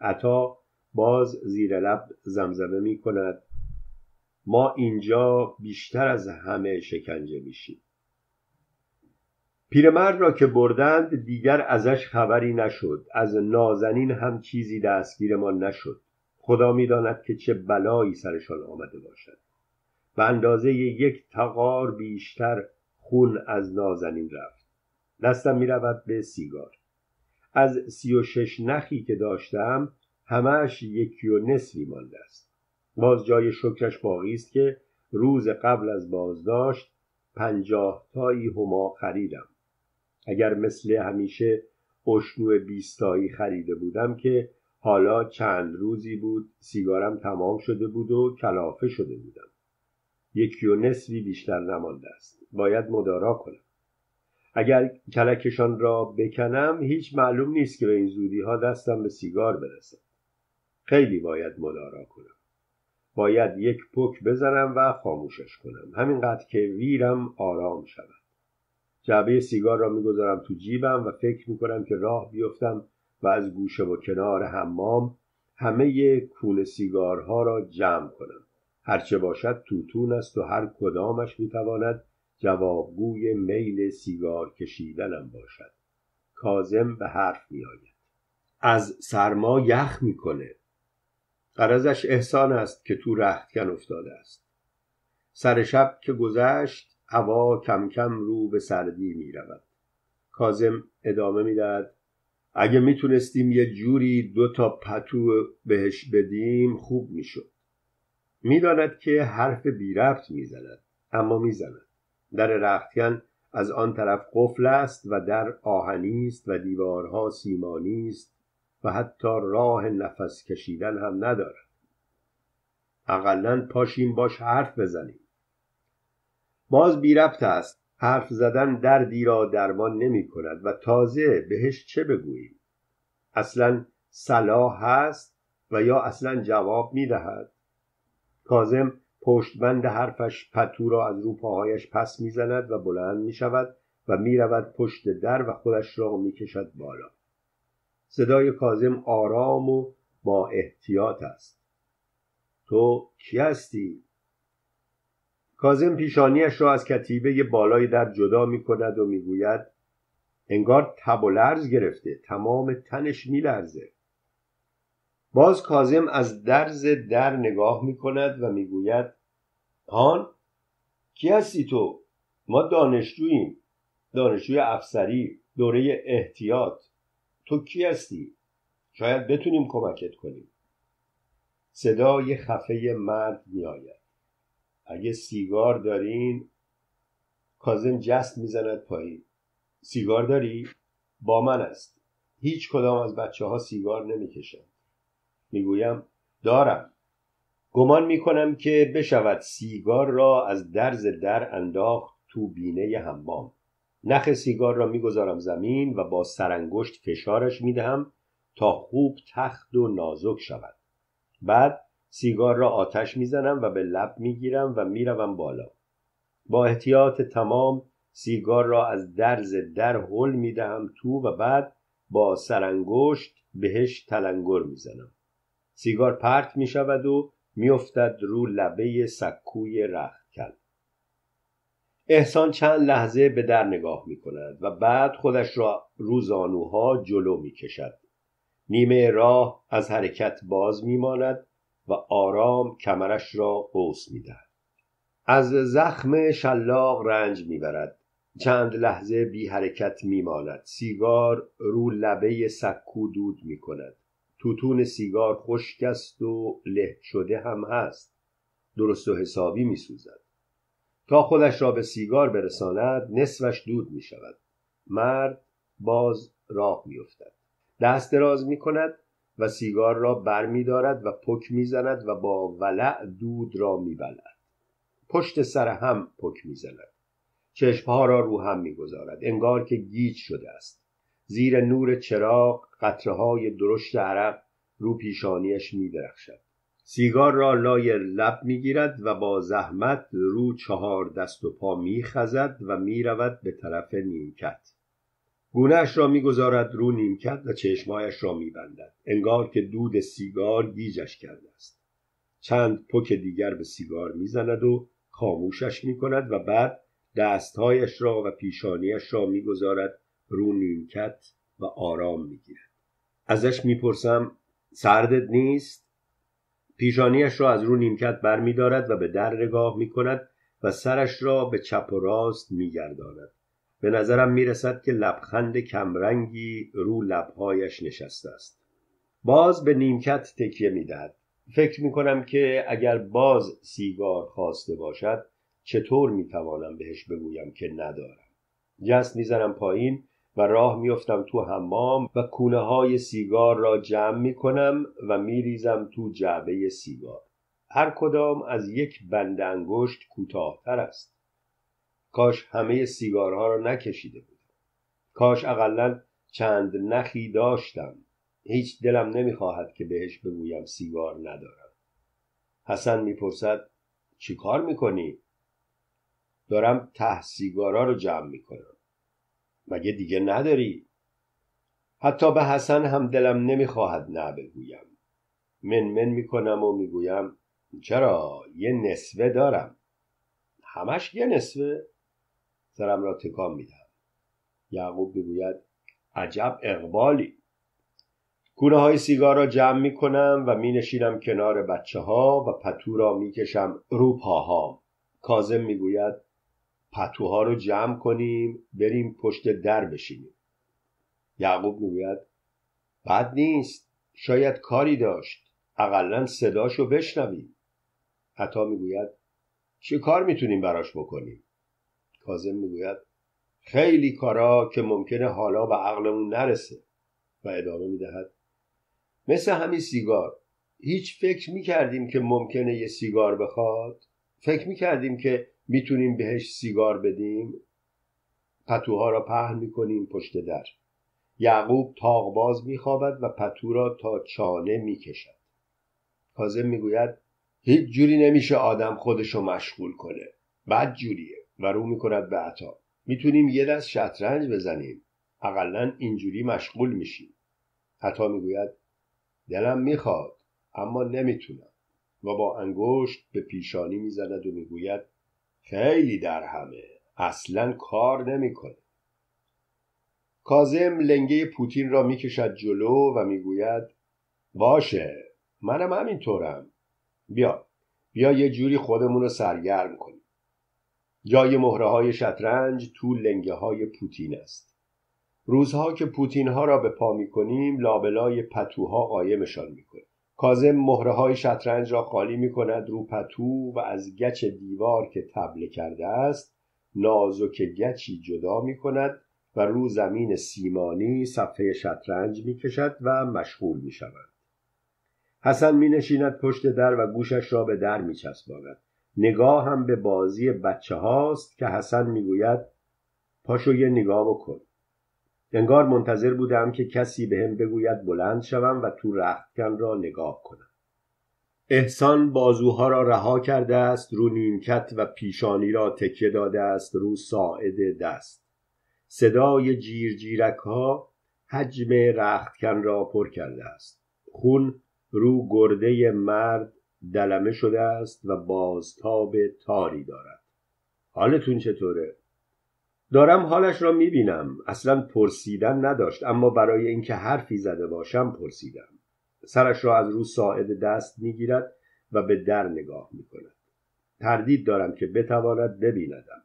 عطا باز زیر لب زمزمه می کند ما اینجا بیشتر از همه شکنجه میشیم. پیرمرد را که بردند دیگر ازش خبری نشد. از نازنین هم چیزی دستگیرمان نشد. خدا می‌داند که چه بلایی سرشان آمده باشد. به اندازه یک تقار بیشتر خون از نازنین رفت. دستم می‌رود به سیگار. از سی و شش نخی که داشتم همش یکی و نصفی مانده است. باز جای شکرش باقی است که روز قبل از بازداشت پنجاه تایی هما خریدم. اگر مثل همیشه اشنو بیستایی خریده بودم که حالا چند روزی بود سیگارم تمام شده بود و کلافه شده بودم. یکی و نصفی بیشتر نمانده است. باید مدارا کنم. اگر کلکشان را بکنم هیچ معلوم نیست که به این زودی ها دستم به سیگار برسد. خیلی باید مدارا کنم. باید یک پک بزنم و خاموشش کنم. همینقدر که ویرم آرام شود. جعبه سیگار را می‌گذارم تو جیبم و فکر می‌کنم که راه بیفتم و از گوشه و کنار حمام همه کون سیگارها را جمع کنم. هرچه باشد توتون است و هر کدامش می‌تواند جوابگوی میل سیگار کشیدنم باشد. کازم به حرف میآید. از سرما یخ می‌کنه. قرضش احسان است که تو رختکن افتاده است. سر شب که گذشت هوا کم کم رو به سردی می رود. کازم ادامه می‌دهد اگه می‌تونستیم یه جوری دو تا پتو بهش بدیم خوب می‌شد می‌داند که حرف بی رفت می‌زند اما می‌زند در رختکن از آن طرف قفل است و در آهنی است و دیوارها سیمانی است و حتی راه نفس کشیدن هم ندارد. اقلا پاشیم باش حرف بزنیم. باز بی ربط است. حرف زدن دردی را درمان نمی کند و تازه بهش چه بگوییم؟ اصلا صلاح هست و یا اصلا جواب می دهد؟ کازم پشتبند حرفش پتو را از رو پس می‌زند و بلند می شود و می رود پشت در و خودش را می کشد بالا. صدای کازم آرام و با احتیاط است. تو کی هستی؟ کازم پیشانیش را از کتیبه بالای در جدا می کند و می‌گوید انگار تب و لرز گرفته تمام تنش میلرزه. باز کازم از درز در نگاه می کند و می‌گوید هان کی هستی تو؟ ما دانشجوییم. دانشجوی افسری دوره احتیاط. تو کی هستی؟ شاید بتونیم کمکت کنیم. صدای خفه مرد میآید. اگه سیگار دارین کازم جست می‌زند پایین. سیگار داری؟ با من است. هیچ کدام از بچه ها سیگار نمی‌کشند. می‌گویم دارم. گمان می‌کنم که بشود سیگار را از درز در انداخت تو بینه حمام. نخ سیگار را می‌گذارم زمین و با سرانگشت فشارش می‌دهم تا خوب تخت و نازک شود. بعد سیگار را آتش می‌زنم و به لب می‌گیرم و می‌روم بالا. با احتیاط تمام سیگار را از درز در حل می‌دهم تو و بعد با سرانگشت بهش تلنگر می‌زنم. سیگار پرت می‌شود و میافتد رو لبه سکوی رختکن. احسان چند لحظه به در نگاه می کند و بعد خودش را رو زانوها جلو می کشد. نیمه راه از حرکت باز می ماند و آرام کمرش را قوس می دهد. از زخم شلاق رنج می برد. چند لحظه بی حرکت می ماند. سیگار رو لبه سکو دود می کند. توتون سیگار خشک است و له شده هم هست. درست و حسابی می سوزد. تا خودش را به سیگار برساند نصفش دود می شود مرد باز راه می افتد. دست دراز می کند و سیگار را بر می دارد و پک می زند و با ولع دود را می بلد. پشت سر هم پک می زند چشمها را رو هم می گذارد انگار که گیج شده است. زیر نور چراغ قطره های درشت عرق رو پیشانیش می درخشد سیگار را لای لب می‌گیرد و با زحمت رو چهار دست و پا میخزد و می‌رود به طرف نیمکت. گونهاش را می‌گذارد رو نیمکت و چشمایش را میبندد. انگار که دود سیگار گیجش کرده است. چند پک دیگر به سیگار می‌زند و خاموشش می‌کند و بعد دستهایش را و پیشانیش را می‌گذارد رو نیمکت و آرام می‌گیرد. ازش می‌پرسم سردت نیست؟ پیشانیش را از رو نیمکت بر می دارد و به در نگاه می کند و سرش را به چپ و راست می گرداند. به نظرم می رسد که لبخند کمرنگی رو لبهایش نشسته است. باز به نیمکت تکیه می دهد. فکر می کنم که اگر باز سیگار خواسته باشد چطور می توانم بهش بگویم که ندارم. جست می‌زنم پایین و راه میافتم تو حمام و کونه های سیگار را جمع می کنم و می ریزم تو جعبه سیگار هر کدام از یک بند انگشت کوتاهتر است کاش همه سیگارها را نکشیده بودم. کاش اقلا چند نخی داشتم. هیچ دلم نمی‌خواهد که بهش بگویم سیگار ندارم. حسن می‌پرسد چی کار می‌کنی؟ دارم ته سیگارا رو جمع می‌کنم. مگه دیگه نداری؟ حتی به حسن هم دلم نمی‌خواهد نه بگویم. من من می‌کنم و می‌گویم چرا؟ یه نصفه دارم. همش یه نصفه؟ سرم را تکان میدم یعقوب می‌گوید عجب اقبالی. کونه های سیگار را جمع می کنم و می نشینم کنار بچه ها و پتو را می کشم رو پاها کازم می گوید پتوها رو جمع کنیم بریم پشت در بشینیم. یعقوب می‌گوید بد نیست شاید کاری داشت. اقلا صداشو بشنویم. عطا می‌گوید چه کار می‌تونیم براش بکنیم؟ کازم می‌گوید خیلی کارا که ممکنه حالا به عقلمون نرسه و ادامه می‌دهد. مثل همین سیگار. هیچ فکر می‌کردیم که ممکنه یه سیگار بخواد؟ فکر می‌کردیم که می‌تونیم بهش سیگار بدیم؟ پتوها را پهن می‌کنیم پشت در. یعقوب تاغباز میخوابد و پتو را تا چانه می‌کشد. کازم می‌گوید هیچ جوری نمیشه آدم خودشو مشغول کنه. بد جوریه. و رو می‌کند به عطا. می‌تونیم یه دست شطرنج بزنیم. اقلا اینجوری مشغول میشیم. عطا می‌گوید دلم می‌خواد اما نمی‌تونم. و با انگشت به پیشانی می‌زند و می‌گوید خیلی در همه. اصلا کار نمی‌کنه. کازم لنگه پوتین را می‌کشد جلو و می‌گوید باشه منم همینطورم. بیا بیا یه جوری خودمون رو سرگرم کنیم. جای مهره های شطرنج تو لنگه های پوتین است روزها که پوتین ها را به پا می کنیم لابلای پتوها قایمشان می کنیم کازم مهره های شطرنج را خالی می کند رو پتو و از گچ دیوار که تبله کرده است نازک گچی جدا می کند و رو زمین سیمانی صفحه شطرنج می کشد و مشغول می شود. حسن می نشیند پشت در و گوشش را به در می چسباند. نگاه هم به بازی بچه هاست که حسن می گوید پاشو یه نگاه بکن. انگار منتظر بودم که کسی به هم بگوید بلند شوم و تو رختکن را نگاه کنم. احسان بازوها را رها کرده است رو نیمکت و پیشانی را تکیه داده است رو ساعد دست صدای جیر جیرک ها حجم رختکن را پر کرده است خون رو گرده مرد دلمه شده است و بازتاب تاری دارد. حالتون چطوره؟ دارم حالش را می‌بینم. اصلا پرسیدن نداشت اما برای اینکه حرفی زده باشم پرسیدم. سرش را از رو ساعد دست می‌گیرد و به در نگاه می‌کند. تردید دارم که بتواند ببیندم.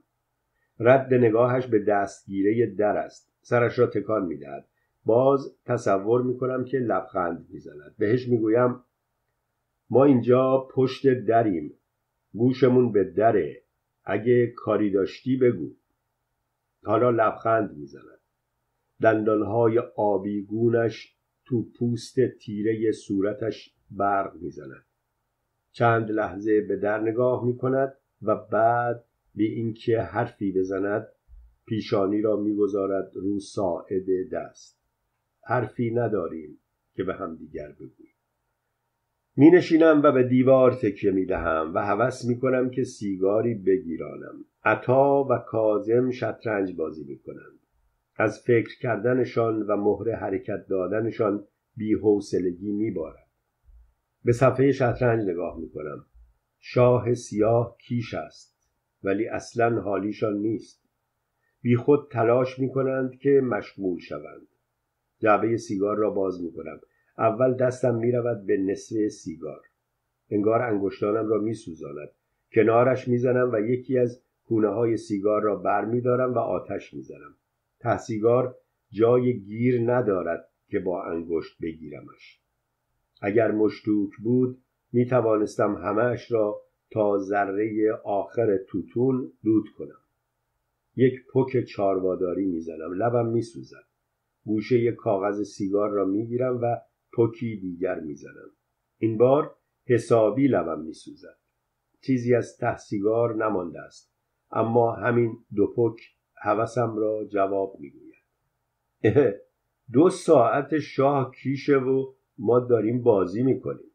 رد نگاهش به دستگیره در است. سرش را تکان می‌دهد. باز تصور می‌کنم که لبخند می‌زند. بهش می‌گویم ما اینجا پشت دریم. گوشمون به دره. اگه کاری داشتی بگو. حالا لبخند می‌زند دندانهای آبیگونش تو پوست تیره صورتش برق می‌زند. چند لحظه به در نگاه می و بعد به اینکه حرفی بزند پیشانی را می‌گذارد رو ساعد دست. حرفی نداریم که به هم دیگر بگوییم. می نشینم و به دیوار تکیه می دهم و هوس می کنم که سیگاری بگیرانم. عطا و کازم شطرنج بازی می کنند از فکر کردنشان و مهر حرکت دادنشان بیحوصلگی می بارد. به صفحه شطرنج نگاه می کنم شاه سیاه کیش است ولی اصلا حالیشان نیست. بی خود تلاش می کنند که مشغول شوند. جعبه سیگار را باز می کنم اول دستم می رود به نصف سیگار. انگار انگشتانم را می سوزاند کنارش می‌زنم و یکی از کونه های سیگار را بر می دارم و آتش می زنم ته سیگار جای گیر ندارد که با انگشت بگیرمش. اگر مشتوک بود می توانستم همهش را تا ذره آخر توتون دود کنم. یک پک چارواداری می‌زنم. لبم میسوزد. گوشه کاغذ سیگار را می‌گیرم و پکی دیگر می‌زنم. این بار حسابی لبم میسوزد. چیزی از ته سیگار نمانده است. اما همین دو پک هوسم را جواب می‌گوید. دو ساعت شاه کیشه و ما داریم بازی می‌کنیم.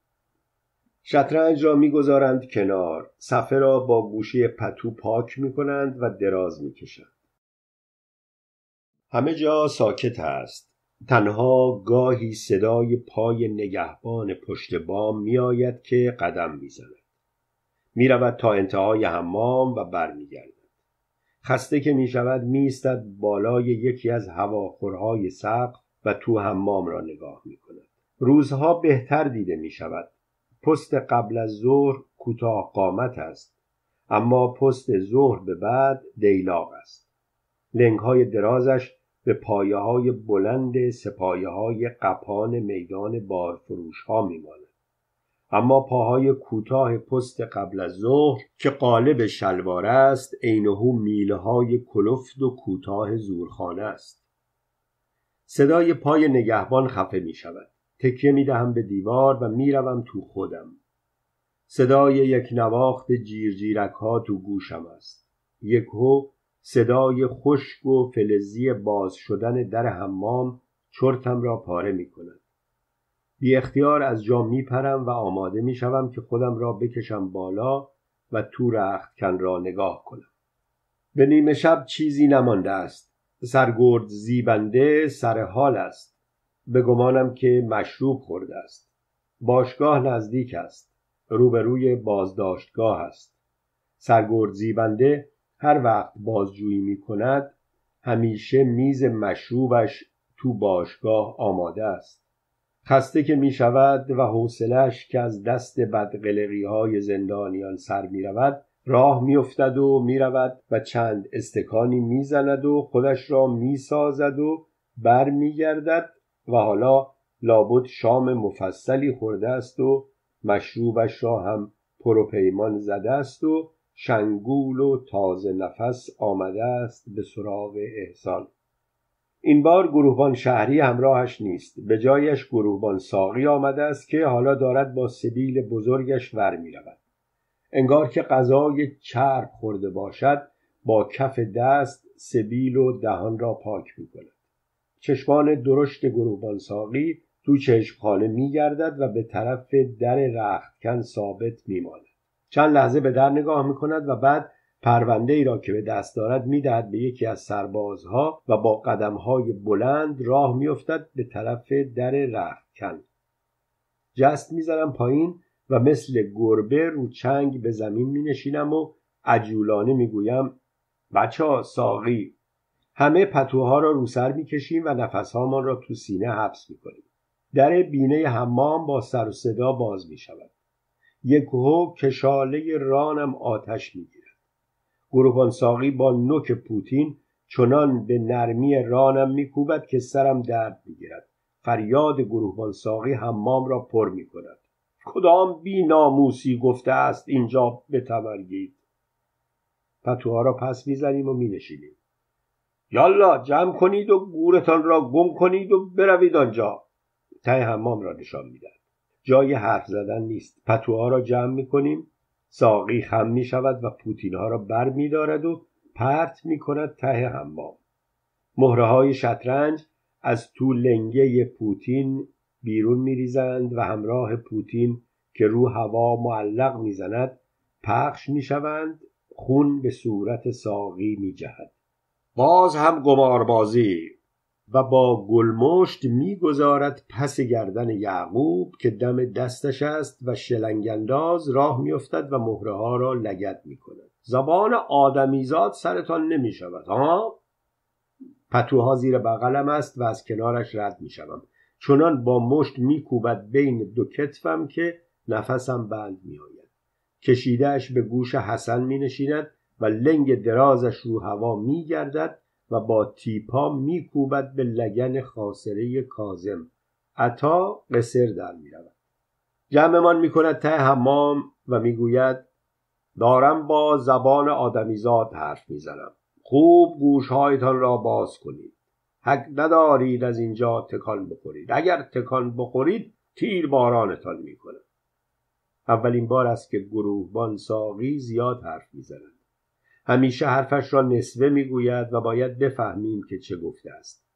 شطرنج را می‌گذارند کنار. صفحه را با گوشه پتو پاک می‌کنند و دراز می‌کشند. همه جا ساکت است. تنها گاهی صدای پای نگهبان پشت بام میآید که قدم می‌زند. می‌رود تا انتهای حمام و برمیگردد. خسته که می‌شود میایستد بالای یکی از هواخورهای سقف و تو حمام را نگاه می‌کند. روزها بهتر دیده می‌شود. پست قبل از ظهر کوتاه قامت است اما پست ظهر به بعد دیلاق است. لنگ های درازش به پایه های بلند سپایه های قپان میدان بارفروش ها میماند اما پاهای کوتاه پست قبل از ظهر که قالب شلوار است عینهو میله های کلفت و کوتاه زورخانه است. صدای پای نگهبان خفه می شود. تکیه می دهم به دیوار و می‌روم تو خودم. صدای یک نواخت جیرجیرک ها تو گوشم است. یک هو صدای خشک و فلزی باز شدن در حمام چرتم را پاره می کند. بی اختیار از جا می پرم و آماده می شوم که خودم را بکشم بالا و تو رختکن را نگاه کنم. به نیمه شب چیزی نمانده است. سرگرد زیبنده سر حال است. به گمانم که مشروب خورده است. باشگاه نزدیک است. روبروی بازداشتگاه است. سرگرد زیبنده هر وقت بازجویی می کند همیشه میز مشروبش تو باشگاه آماده است. خسته که می شود و حوصلش که از دست بدقلقی های زندانیان سر می رود راه میافتد و می‌رود و چند استکانی می‌زند و خودش را می‌سازد و برمیگردد و حالا لابد شام مفصلی خورده است و مشروبش را هم پروپیمان زده است و شنگول و تازه نفس آمده است به سراغ احسان این بار گروهبان شهری همراهش نیست به جایش گروهبان ساقی آمده است که حالا دارد با سبیل بزرگش ور می رود. انگار که غذای چرب خورده باشد با کف دست سبیل و دهان را پاک می کند. چشمان درشت گروهبان ساقی تو چشمخانه می گردد و به طرف در رختکن ثابت می ماند. چند لحظه به در نگاه می کند و بعد پرونده ای را که به دست دارد می‌دهد به یکی از سربازها و با قدمهای بلند راه میافتد به طرف در رختکن جست می‌زنم پایین و مثل گربه رو چنگ به زمین می نشینم و عجولانه می گویم بچه ها ساقی همه پتوها را رو سر می کشیم و نفسهامان را تو سینه حبس می کنیم. در بینه حمام با سر و صدا باز می شود. یک هو کشاله رانم آتش می گیرد. گروبان ساقی با نوک پوتین چنان به نرمی رانم میکوبد که سرم درد می‌گیرد. فریاد گروهبان ساقی حمام را پر می کند کدام بی ناموسی گفته است اینجا بتمرگید پتوها را پس می‌زنیم و مینشینیم. یالا جمع کنید و گورتان را گم کنید و بروید آنجا. ته حمام را نشان میدن جای حرف زدن نیست. پتوها را جمع می‌کنیم. ساقی خم می شود و پوتین ها را بر می دارد و پرت می کند ته حمام. مهره های شطرنج از تو لنگه پوتین بیرون میریزند و همراه پوتین که رو هوا معلق می‌زند پخش می‌شوند خون به صورت ساقی میجهد. باز هم گماربازی و با گلمشت می‌گذارد پس گردن یعقوب که دم دستش است و شلنگانداز راه میافتد و مهره ها را لگد می‌کند. زبان آدمیزاد سرتان نمی شود ها؟ پتوها زیر بغلم است و از کنارش رد می شوم. چنان با مشت میکوبد بین دو کتفم که نفسم بند میآید. کشیدهش به گوش حسن می نشیند و لنگ درازش رو هوا می گردد و با تیپا میکوبد به لگن خاصره کازم عطا قصر در می‌رود. جمعمان می‌کند ته حمام و می‌گوید دارم با زبان آدمیزاد حرف می‌زنم. خوب گوشهایتان را باز کنید. حق ندارید از اینجا تکان بخورید. اگر تکان بخورید تیر بارانتان می‌کنم. اولین بار است که گروهبان ساقی زیاد حرف می‌زند همیشه حرفش را نصفه می‌گوید و باید بفهمیم که چه گفته است.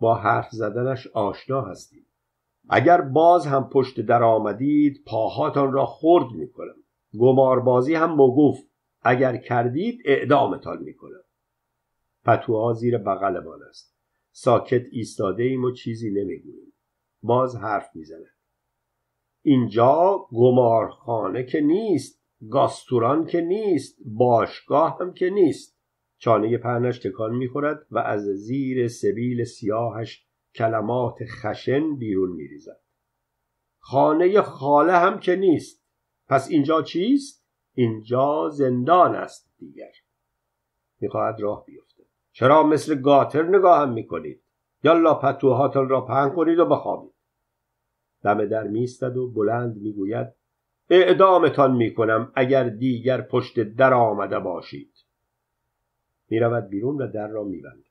با حرف زدنش آشنا هستیم. اگر باز هم پشت در آمدید پاهاتان را خرد می‌کنم. گماربازی هم موقوف. اگر کردید اعدامتان می‌کنم. پتوها زیر بغلمان است. ساکت ایستاده ایم و چیزی نمی‌گوییم باز حرف می‌زند. اینجا گمارخانه که نیست. گاستوران که نیست باشگاه هم که نیست. چانه پهنش تکان می‌خورد و از زیر سبیل سیاهش کلمات خشن بیرون میریزد. خانه خاله هم که نیست. پس اینجا چیست؟ اینجا زندان است دیگر. می‌خواهد راه بیفتد. چرا مثل گاتر نگاهم می‌کنید؟ یالا پتوهاتان را پهن کنید و بخوابید. دم در میستد و بلند می‌گوید اعدامتان می‌کنم اگر دیگر پشت در آمده باشید. می‌رود بیرون و در را میبندد.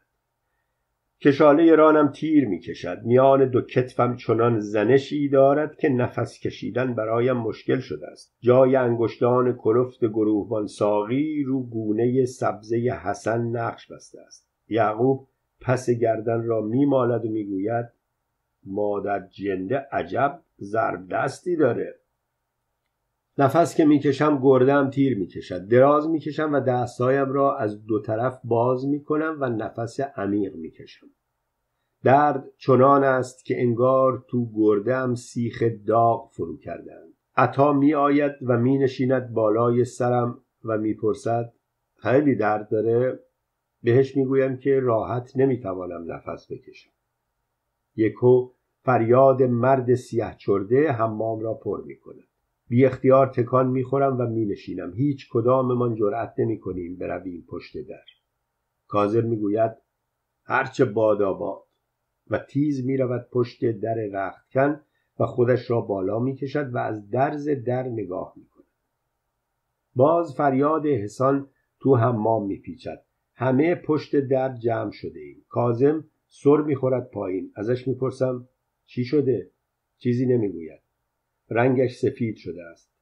کشاله رانم تیر می‌کشد. میان دو کتفم چنان زنشی دارد که نفس کشیدن برایم مشکل شده است. جای انگشتان کلفت گروهبان ساقی رو گونه سبزه حسن نقش بسته است. یعقوب پس گردن را میمالد و می‌گوید مادر جنده عجب ضرب دستی داره. نفس که می‌کشم گردم تیر می‌کشد. دراز می‌کشم و دستهایم را از دو طرف باز می‌کنم و نفس عمیق می‌کشم. درد چنان است که انگار تو گردم سیخ داغ فرو کردند عطا می آید و می نشیند بالای سرم و می‌پرسد خیلی درد داره؟ بهش می‌گویم که راحت نمی‌توانم نفس بکشم. یکو فریاد مرد سیه چرده حمام را پر می کند بی اختیار تکان می خورم و می نشینم هیچ کداممان جرأت نمی کنیم برویم پشت در. کاظم می گوید هرچه باد آباد و تیز می رود پشت در رختکن و خودش را بالا می کشد و از درز در نگاه می کند باز فریاد احسان تو حمام می پیچد همه پشت در جمع شده ایم. کازم سر می‌خورد پایین. ازش می‌پرسم چی شده؟ چیزی نمی‌گوید. رنگش سفید شده است.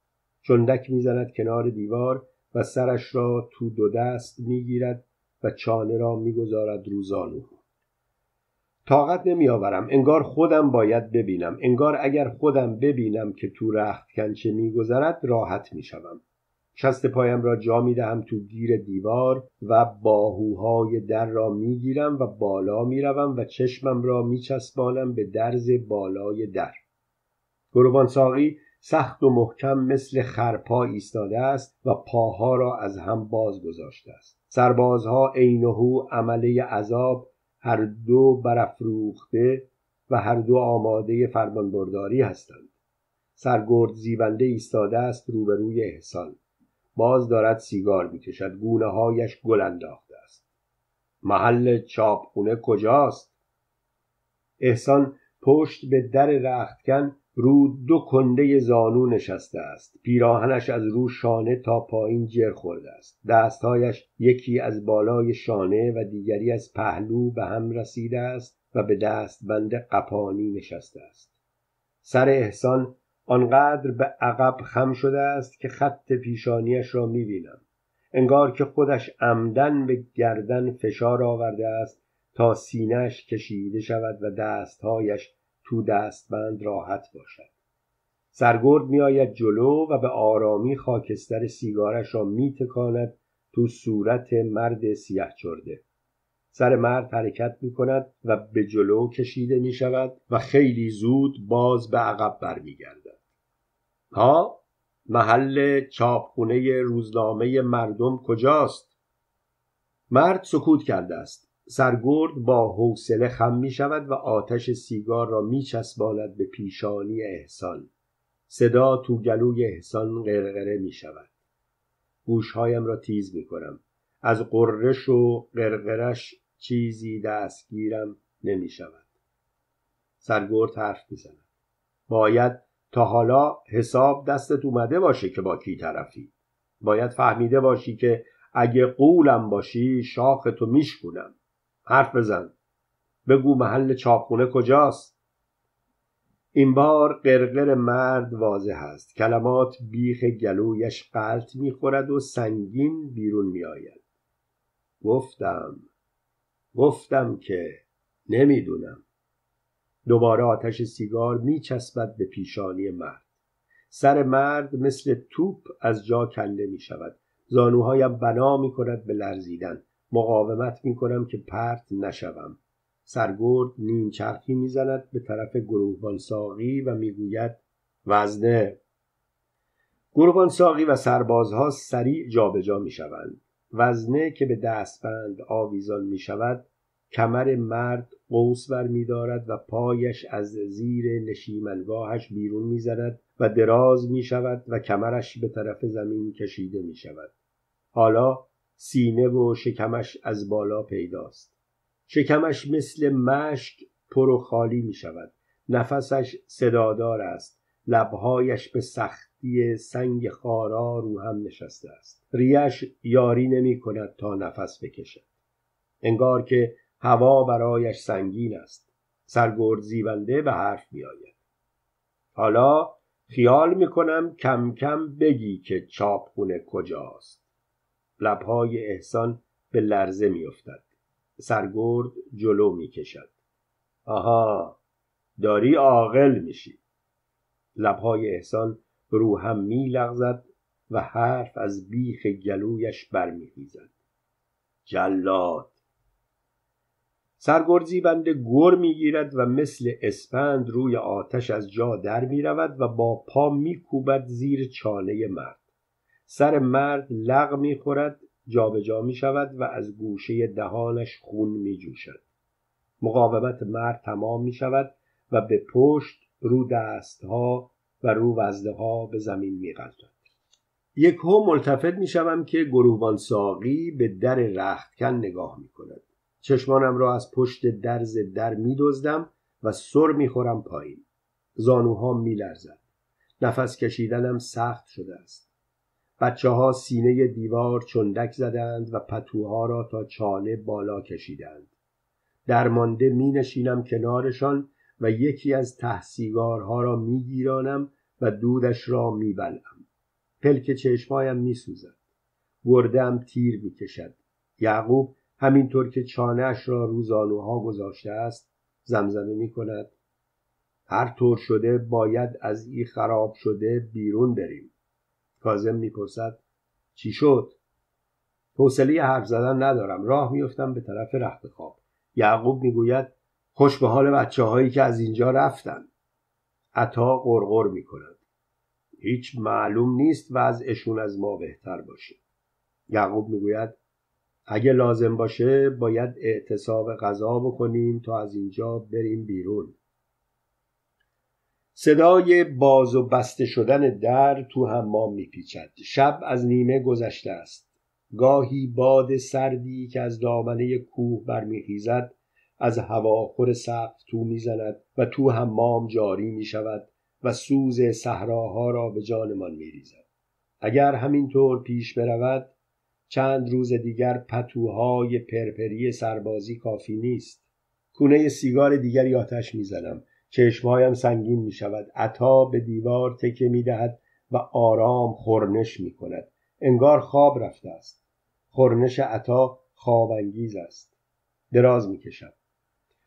چندک می‌زند کنار دیوار و سرش را تو دو دست می‌گیرد و چانه را می‌گذارد رو زانو. طاقت نمیآورم. انگار خودم باید ببینم. انگار اگر خودم ببینم که تو رخت کنچه میگذرد راحت می‌شوم. شست پایم را جا می دهم تو گیر دیوار و باهوهای در را می گیرم و بالا می روم و چشمم را می چسبانم به درز بالای در. گروبان ساقی سخت و محکم مثل خرپا ایستاده است و پاها را از هم باز گذاشته است. سربازها عینهو عمله عذاب هر دو برافروخته و هر دو آماده فرمانبرداری هستند. سرگرد زیبنده ایستاده است روبروی احسان. باز دارد سیگار می‌کشد گونه هایش گل انداخته است. محل چاپخونه کجاست؟ احسان پشت به در رختکن رو دو کنده زانو نشسته است. پیراهنش از رو شانه تا پایین جر خورده است. دستهایش یکی از بالای شانه و دیگری از پهلو به هم رسیده است و به دستبند قپانی نشسته است. سر احسان آنقدر به عقب خم شده است که خط پیشانیش را می‌بینم. انگار که خودش عمدن به گردن فشار آورده است تا سینهش کشیده شود و دستهایش تو دستبند راحت باشد. سرگرد میآید جلو و به آرامی خاکستر سیگارش را میتکاند تو صورت مرد سیه چرده. سر مرد حرکت می کند و به جلو کشیده می شود و خیلی زود باز به عقب برمیگردد. ها محل چاپخونه روزنامه مردم کجاست؟ مرد سکوت کرده است. سرگرد با حوصله خم می شود و آتش سیگار را می چسباند به پیشانی احسان. صدا تو گلوی احسان غرغره می شود. گوشهایم را تیز می کنم. از قررش و قرقرش چیزی دستگیرم نمی شود. سرگرد حرف می زند. باید تا حالا حساب دستت اومده باشه که با کی طرفی. باید فهمیده باشی که اگه قولم باشی شاخ تو میشکونم. حرف بزن. بگو محل چاپخونه کجاست؟ این بار قرقر مرد واضح است. کلمات بیخ گلویش قلط می‌خورد و سنگین بیرون میآید. گفتم. گفتم که نمی‌دونم. دوباره آتش سیگار میچسبد به پیشانی مرد. سر مرد مثل توپ از جا کنده می شود زانوهایم بنا می کند به لرزیدن. مقاومت می کنم که پرت نشوم. سرگرد نیم چرخی می‌زند به طرف گروهبان ساقی و می‌گوید وزنه. گروهبان ساقی و سربازها سریع جابجا می شوند وزنه که به دستبند آویزان می شود کمر مرد قوس بر می دارد و پایش از زیر نشیمنگاهش بیرون می زند و دراز می شود و کمرش به طرف زمین کشیده می شود حالا سینه و شکمش از بالا پیداست. شکمش مثل مشک پر و خالی می شود. نفسش صدادار است. لبهایش به سختی سنگ خارا رو هم نشسته است. ریش یاری نمی کند تا نفس بکشد. انگار که هوا برایش سنگین است. سرگرد زیبنده به حرف میآید حالا خیال می‌کنم کم کم بگی که چاپخونه کجاست. لبهای احسان به لرزه میافتد. سرگرد جلو می‌کشد. آها داری عاقل میشی. لبهای احسان رو هم میلغزد و حرف از بیخ گلویش برمیخیزد. جلاد! سرگرزی بنده گر می‌گیرد و مثل اسپند روی آتش از جا در می رود و با پا میکوبد زیر چانه مرد. سر مرد لغ می‌خورد جابجا می شود و از گوشه دهانش خون می جوشد مقاومت مرد تمام می شود و به پشت رو دستها و رو وزده ها به زمین میغلطد. یک هم ملتفت می‌شوم که گروهبان ساقی به در رختکن نگاه می‌کند. چشمانم را از پشت درز در میدزدم و سر می‌خورم پایین. زانوها میلرزد. نفس کشیدنم سخت شده است. بچه ها سینه دیوار چندک زدند و پتوها را تا چانه بالا کشیدند درمانده می نشینم کنارشان و یکی از تحسیگارها را می گیرانم و دودش را می بلم. پلک چشمایم می سوزد. گردم تیر می کشد. یعقوب همینطور که چانهش را روزانوها گذاشته است زمزمه می کند هر طور شده باید از این خراب شده بیرون بریم کازم می‌پرسد چی شد؟ حوصله حرف زدن ندارم. راه میفتم به طرف رخت خواب. یعقوب می‌گوید خوش به حال بچه هایی که از اینجا رفتن. عطا قرقر می‌کند. هیچ معلوم نیست وضعشون از ما بهتر باشه. یعقوب می‌گوید اگه لازم باشه باید اعتصاب غذا بکنیم تا از اینجا بریم بیرون. صدای باز و بسته شدن در تو حمام میپیچد. شب از نیمه گذشته است. گاهی باد سردی که از دامنه کوه برمیخیزد از هواخور سقف تو می‌زند و تو حمام جاری می‌شود و سوز صحراها را به جانمان میریزد. اگر همینطور پیش برود چند روز دیگر پتوهای پرپری سربازی کافی نیست. کونه سیگار دیگری آتش می‌زنم. چشمهایم سنگین می شود عطا به دیوار تکه می دهد و آرام خورنش می کند انگار خواب رفته است. خورنش عطا خوابانگیز است. دراز می کشم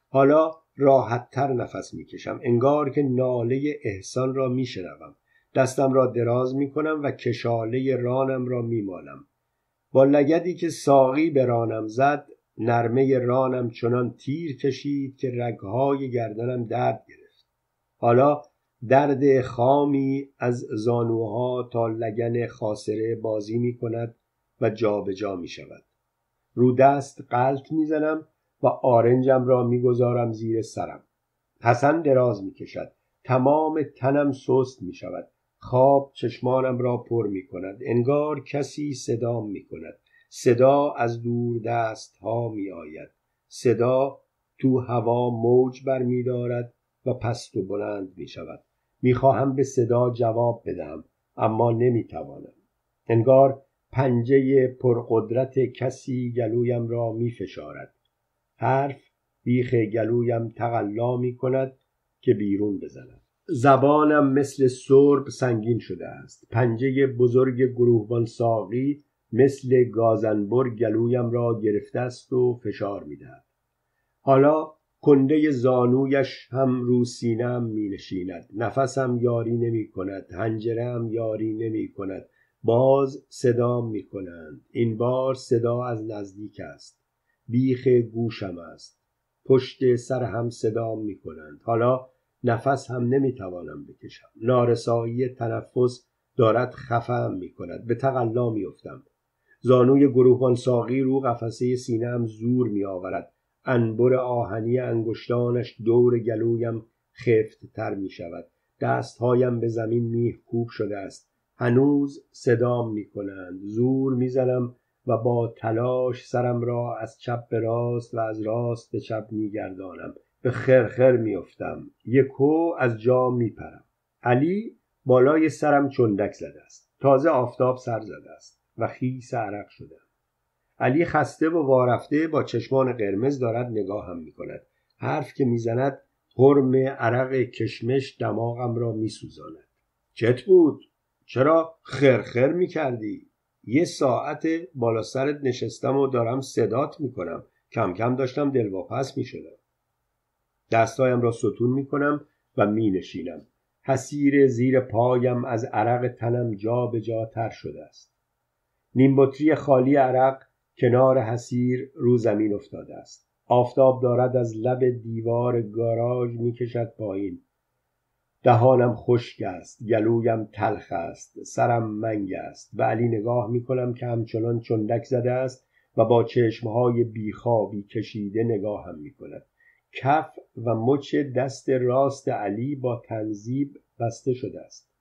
حالا راحتتر نفس می کشم انگار که ناله احسان را می شنوم دستم را دراز می کنم و کشاله رانم را می مالم با لگدی که ساقی به رانم زد نرمه رانم چنان تیر کشید که رگهای گردنم درد گرفت. حالا درد خامی از زانوها تا لگن خاصره بازی می کند و جابجا جا می شود. رو دست قلط می زنم و آرنجم را می‌گذارم زیر سرم. حسن دراز می کشد. تمام تنم سست می شود. خواب چشمانم را پر می کند. انگار کسی صدام می کند. صدا از دور دست ها می آید صدا تو هوا موج بر می دارد و پست و بلند می شود. می خواهم به صدا جواب بدم اما نمی توانم. انگار پنجه پرقدرت کسی گلویم را می فشارد. حرف بیخ گلویم تقلا می کند که بیرون بزنم زبانم مثل سرب سنگین شده است. پنجه بزرگ گروهبان ساقی مثل گازنبر گلویم را گرفته است و فشار می‌دهد. حالا کنده زانویش هم رو سینم می نشیند نفسم یاری نمی کند هنجرم یاری نمی کند باز صدام می کنند این بار صدا از نزدیک است. بیخ گوشم است. پشت سر هم صدام می کنند حالا نفس هم نمی توانم بکشم. نارسایی تنفس دارد خفم می کند به تقلا می افتم زانوی گروهبان ساقی رو قفسه سینم زور می آورد. انبر آهنی انگشتانش دور گلویم خفت تر می شود. دستهایم به زمین میخکوب شده است. هنوز صدام می کنند. زور می‌زنم و با تلاش سرم را از چپ به راست و از راست به چپ میگردانم به خرخر میافتم یکو از جا میپرم علی بالای سرم چندک زده است. تازه آفتاب سر زده است. و خیس عرق شده. علی خسته و وارفته با چشمان قرمز دارد نگاه هم می کند حرف که می‌زند حرم عرق کشمش دماغم را میسوزاند. چت بود؟ چرا خرخر می کردی؟ یه ساعت بالا سرت نشستم و دارم صدات می‌کنم. کم کم داشتم دلواپس می شدم دستایم را ستون می کنم و می نشینم حسیر زیر پایم از عرق تنم جا به جا تر شده است. نیمبطری خالی عرق کنار حسیر رو زمین افتاده است. آفتاب دارد از لب دیوار گاراژ می‌کشد پایین. دهانم خشک است گلویم تلخ است سرم منگ است به علی نگاه می‌کنم که همچنان چندک زده است و با چشمهای بیخوابی کشیده نگاهم می‌کند. کف و مچ دست راست علی با تنظیب بسته شده است.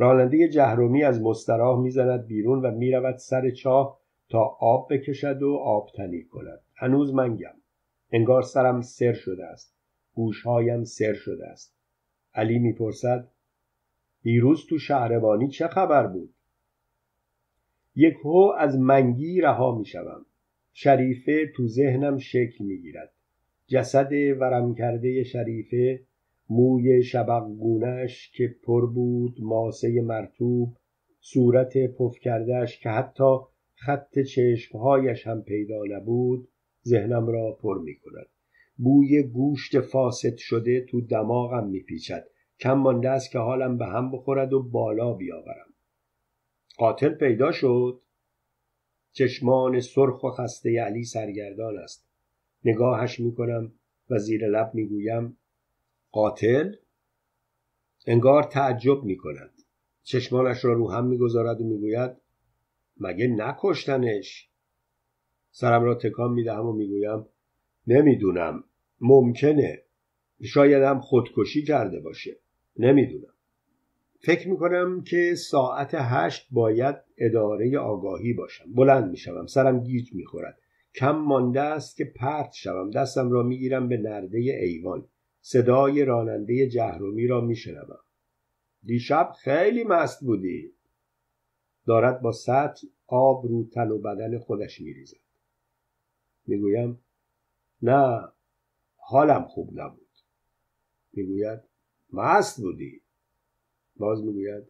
راننده جهرومی از مستراح می‌زند بیرون و می‌رود سر چاه تا آب بکشد و آبتنی کند. هنوز منگم. انگار سرم سر شده است. گوشهایم سر شده است. علی می‌پرسد دیروز تو شهربانی چه خبر بود؟ یک هو از منگی رها می‌شوم. شریفه تو ذهنم شکل می‌گیرد. جسد ورم کرده شریفه موی شبقگونش که پر بود ماسه مرتوب صورت پف کردهش که حتی خط چشمهایش هم پیدا نبود ذهنم را پر می کند بوی گوشت فاسد شده تو دماغم میپیچد. کم مانده است که حالم به هم بخورد و بالا بیاورم. قاتل پیدا شد. چشمان سرخ و خسته علی سرگردان است. نگاهش می‌کنم و زیر لب می‌گویم قاتل انگار تعجب می‌کند. چشمانش را رو هم می‌گذارد و می‌گوید مگه نکشتنش؟ سرم را تکان می‌دهم و می‌گویم نمی‌دونم ممکنه. شاید هم خودکشی کرده باشه. نمی‌دونم. فکر می‌کنم که ساعت هشت باید اداره آگاهی باشم. بلند می‌شوم سرم گیج می‌خورد. کم مانده است که پرت شوم. دستم را می‌گیرم به نرده ایوان. صدای راننده جهرومی را میشنوم. دیشب خیلی مست بودی. دارد با سطل آب رو تن و بدن خودش میریزد. می‌گویم نه حالم خوب نبود. می‌گوید مست بودی. باز می‌گوید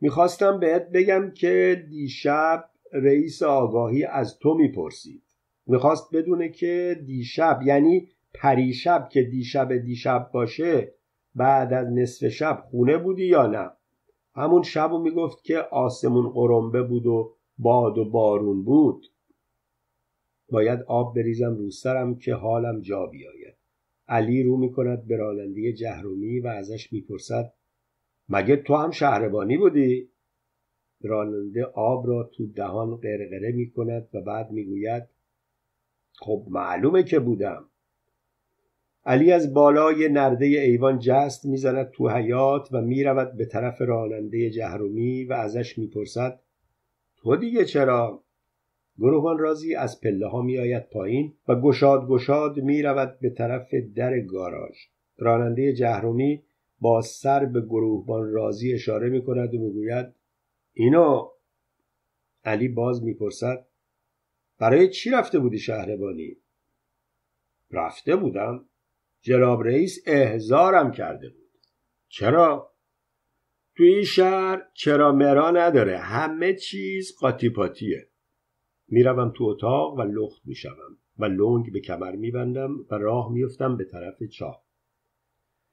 می‌خواستم بهت بگم که دیشب رئیس آگاهی از تو می‌پرسید. می‌خواست بدونه که دیشب یعنی پریشب که دیشب دیشب باشه بعد از نصف شب خونه بودی یا نه؟ همون شب و می‌گفت که آسمون قرنبه بود و باد و بارون بود. باید آب بریزم رو سرم که حالم جا بیاید. علی رو می‌کند به راننده جهرومی و ازش می‌پرسد مگه تو هم شهربانی بودی؟ راننده آب را تو دهان قرقره می‌کند و بعد می‌گوید خب معلومه که بودم. علی از بالای نرده ایوان جست می‌زند تو حیات و می‌رود به طرف راننده جهرومی و ازش می‌پرسد تو دیگه چرا؟ گروهان رازی از پله ها می آید پایین و گشاد گشاد می رود به طرف در گاراژ. راننده جهرومی با سر به گروهبان رازی اشاره می کند و می‌گوید اینو؟ علی باز می‌پرسد برای چی رفته بودی شهربانی؟ رفته بودم. جناب رئیس احزارم کرده بود. چرا؟ توی این شهر چرا مرا نداره؟ همه چیز قاطی پاتیه می‌روم تو اتاق و لخت می‌شوم و لنگ به کمر میبندم و راه میفتم به طرف چاه.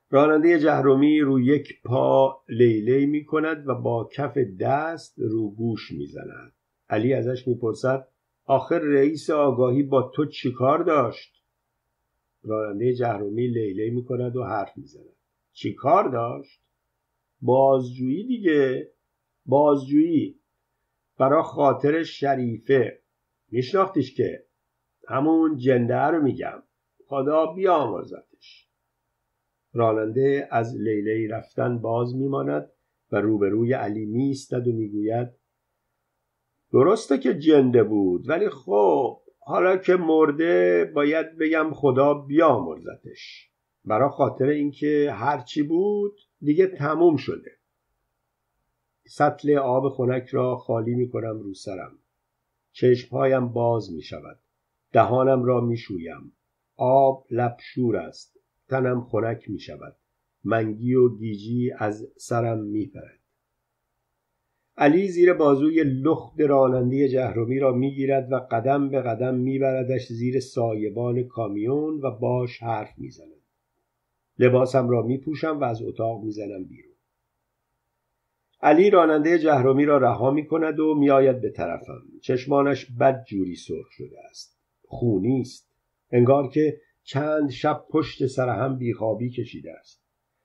راننده جهرومی رو یک پا لیلی می کند و با کف دست رو گوش می‌زند. علی ازش می‌پرسد آخر رئیس آگاهی با تو چیکار داشت؟ راننده جهرومی لیلی می کند و حرف می‌زند. چیکار داشت؟ بازجویی دیگه. بازجویی. برا خاطر شریفه. میشناختیش که؟ همون جنده رو میگم. خدا بیامرزتش. راننده از لیلی رفتن باز میماند و روبروی علی میستد و می‌گوید درسته که جنده بود ولی خب حالا که مرده باید بگم خدا بیامرزتش. برا خاطر اینکه هرچی بود دیگه تموم شده. سطل آب خنک را خالی می‌کنم رو سرم. چشمهایم باز می شود دهانم را می شویم آب لبشور است. تنم خنک می شود منگی و گیجی از سرم می پرد. علی زیر بازوی لخت راننده جهرومی را می‌گیرد و قدم به قدم میبردش زیر سایبان کامیون و باش حرف می‌زند. لباسم را میپوشم و از اتاق می‌زنم بیرون. علی راننده جهرومی را رها می کند و میآید به طرفم. چشمانش بد جوری سرخ شده است. خونی است. انگار که چند شب پشت سر هم بیخوابی کشیده است.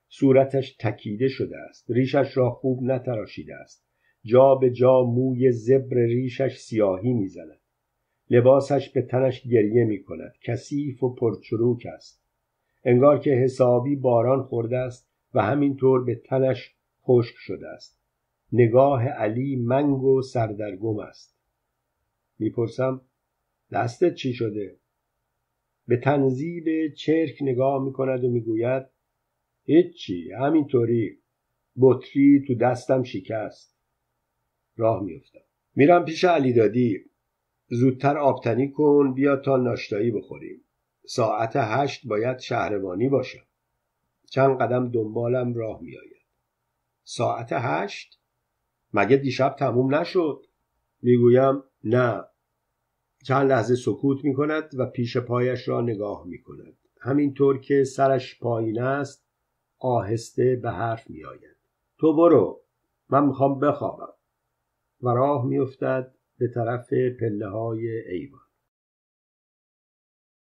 صورتش تکیده شده است. ریشش را خوب نتراشیده است. جا به جا موی زبر ریشش سیاهی می‌زند. لباسش به تنش گریه می کند کثیف و پرچروک است. انگار که حسابی باران خورده است و همینطور به تنش خشک شده است. نگاه علی منگ و سردرگم است. می‌پرسم دستت چی شده؟ به تنظیب چرک نگاه می‌کند و می‌گوید هیچی همینطوری. بطری تو دستم شکست. راه میفتم میرم پیش علی دادی زودتر آبتنی کن بیا تا ناشتایی بخوریم. ساعت هشت باید شهربانی باشم چند قدم دنبالم راه میآید. ساعت هشت؟ مگه دیشب تموم نشد؟ می‌گویم نه. چند لحظه سکوت می کند و پیش پایش را نگاه می کند همینطور که سرش پایین است آهسته به حرف می آید تو برو. من می‌خوام بخوابم. و راه میافتد به طرف پله های ایوان.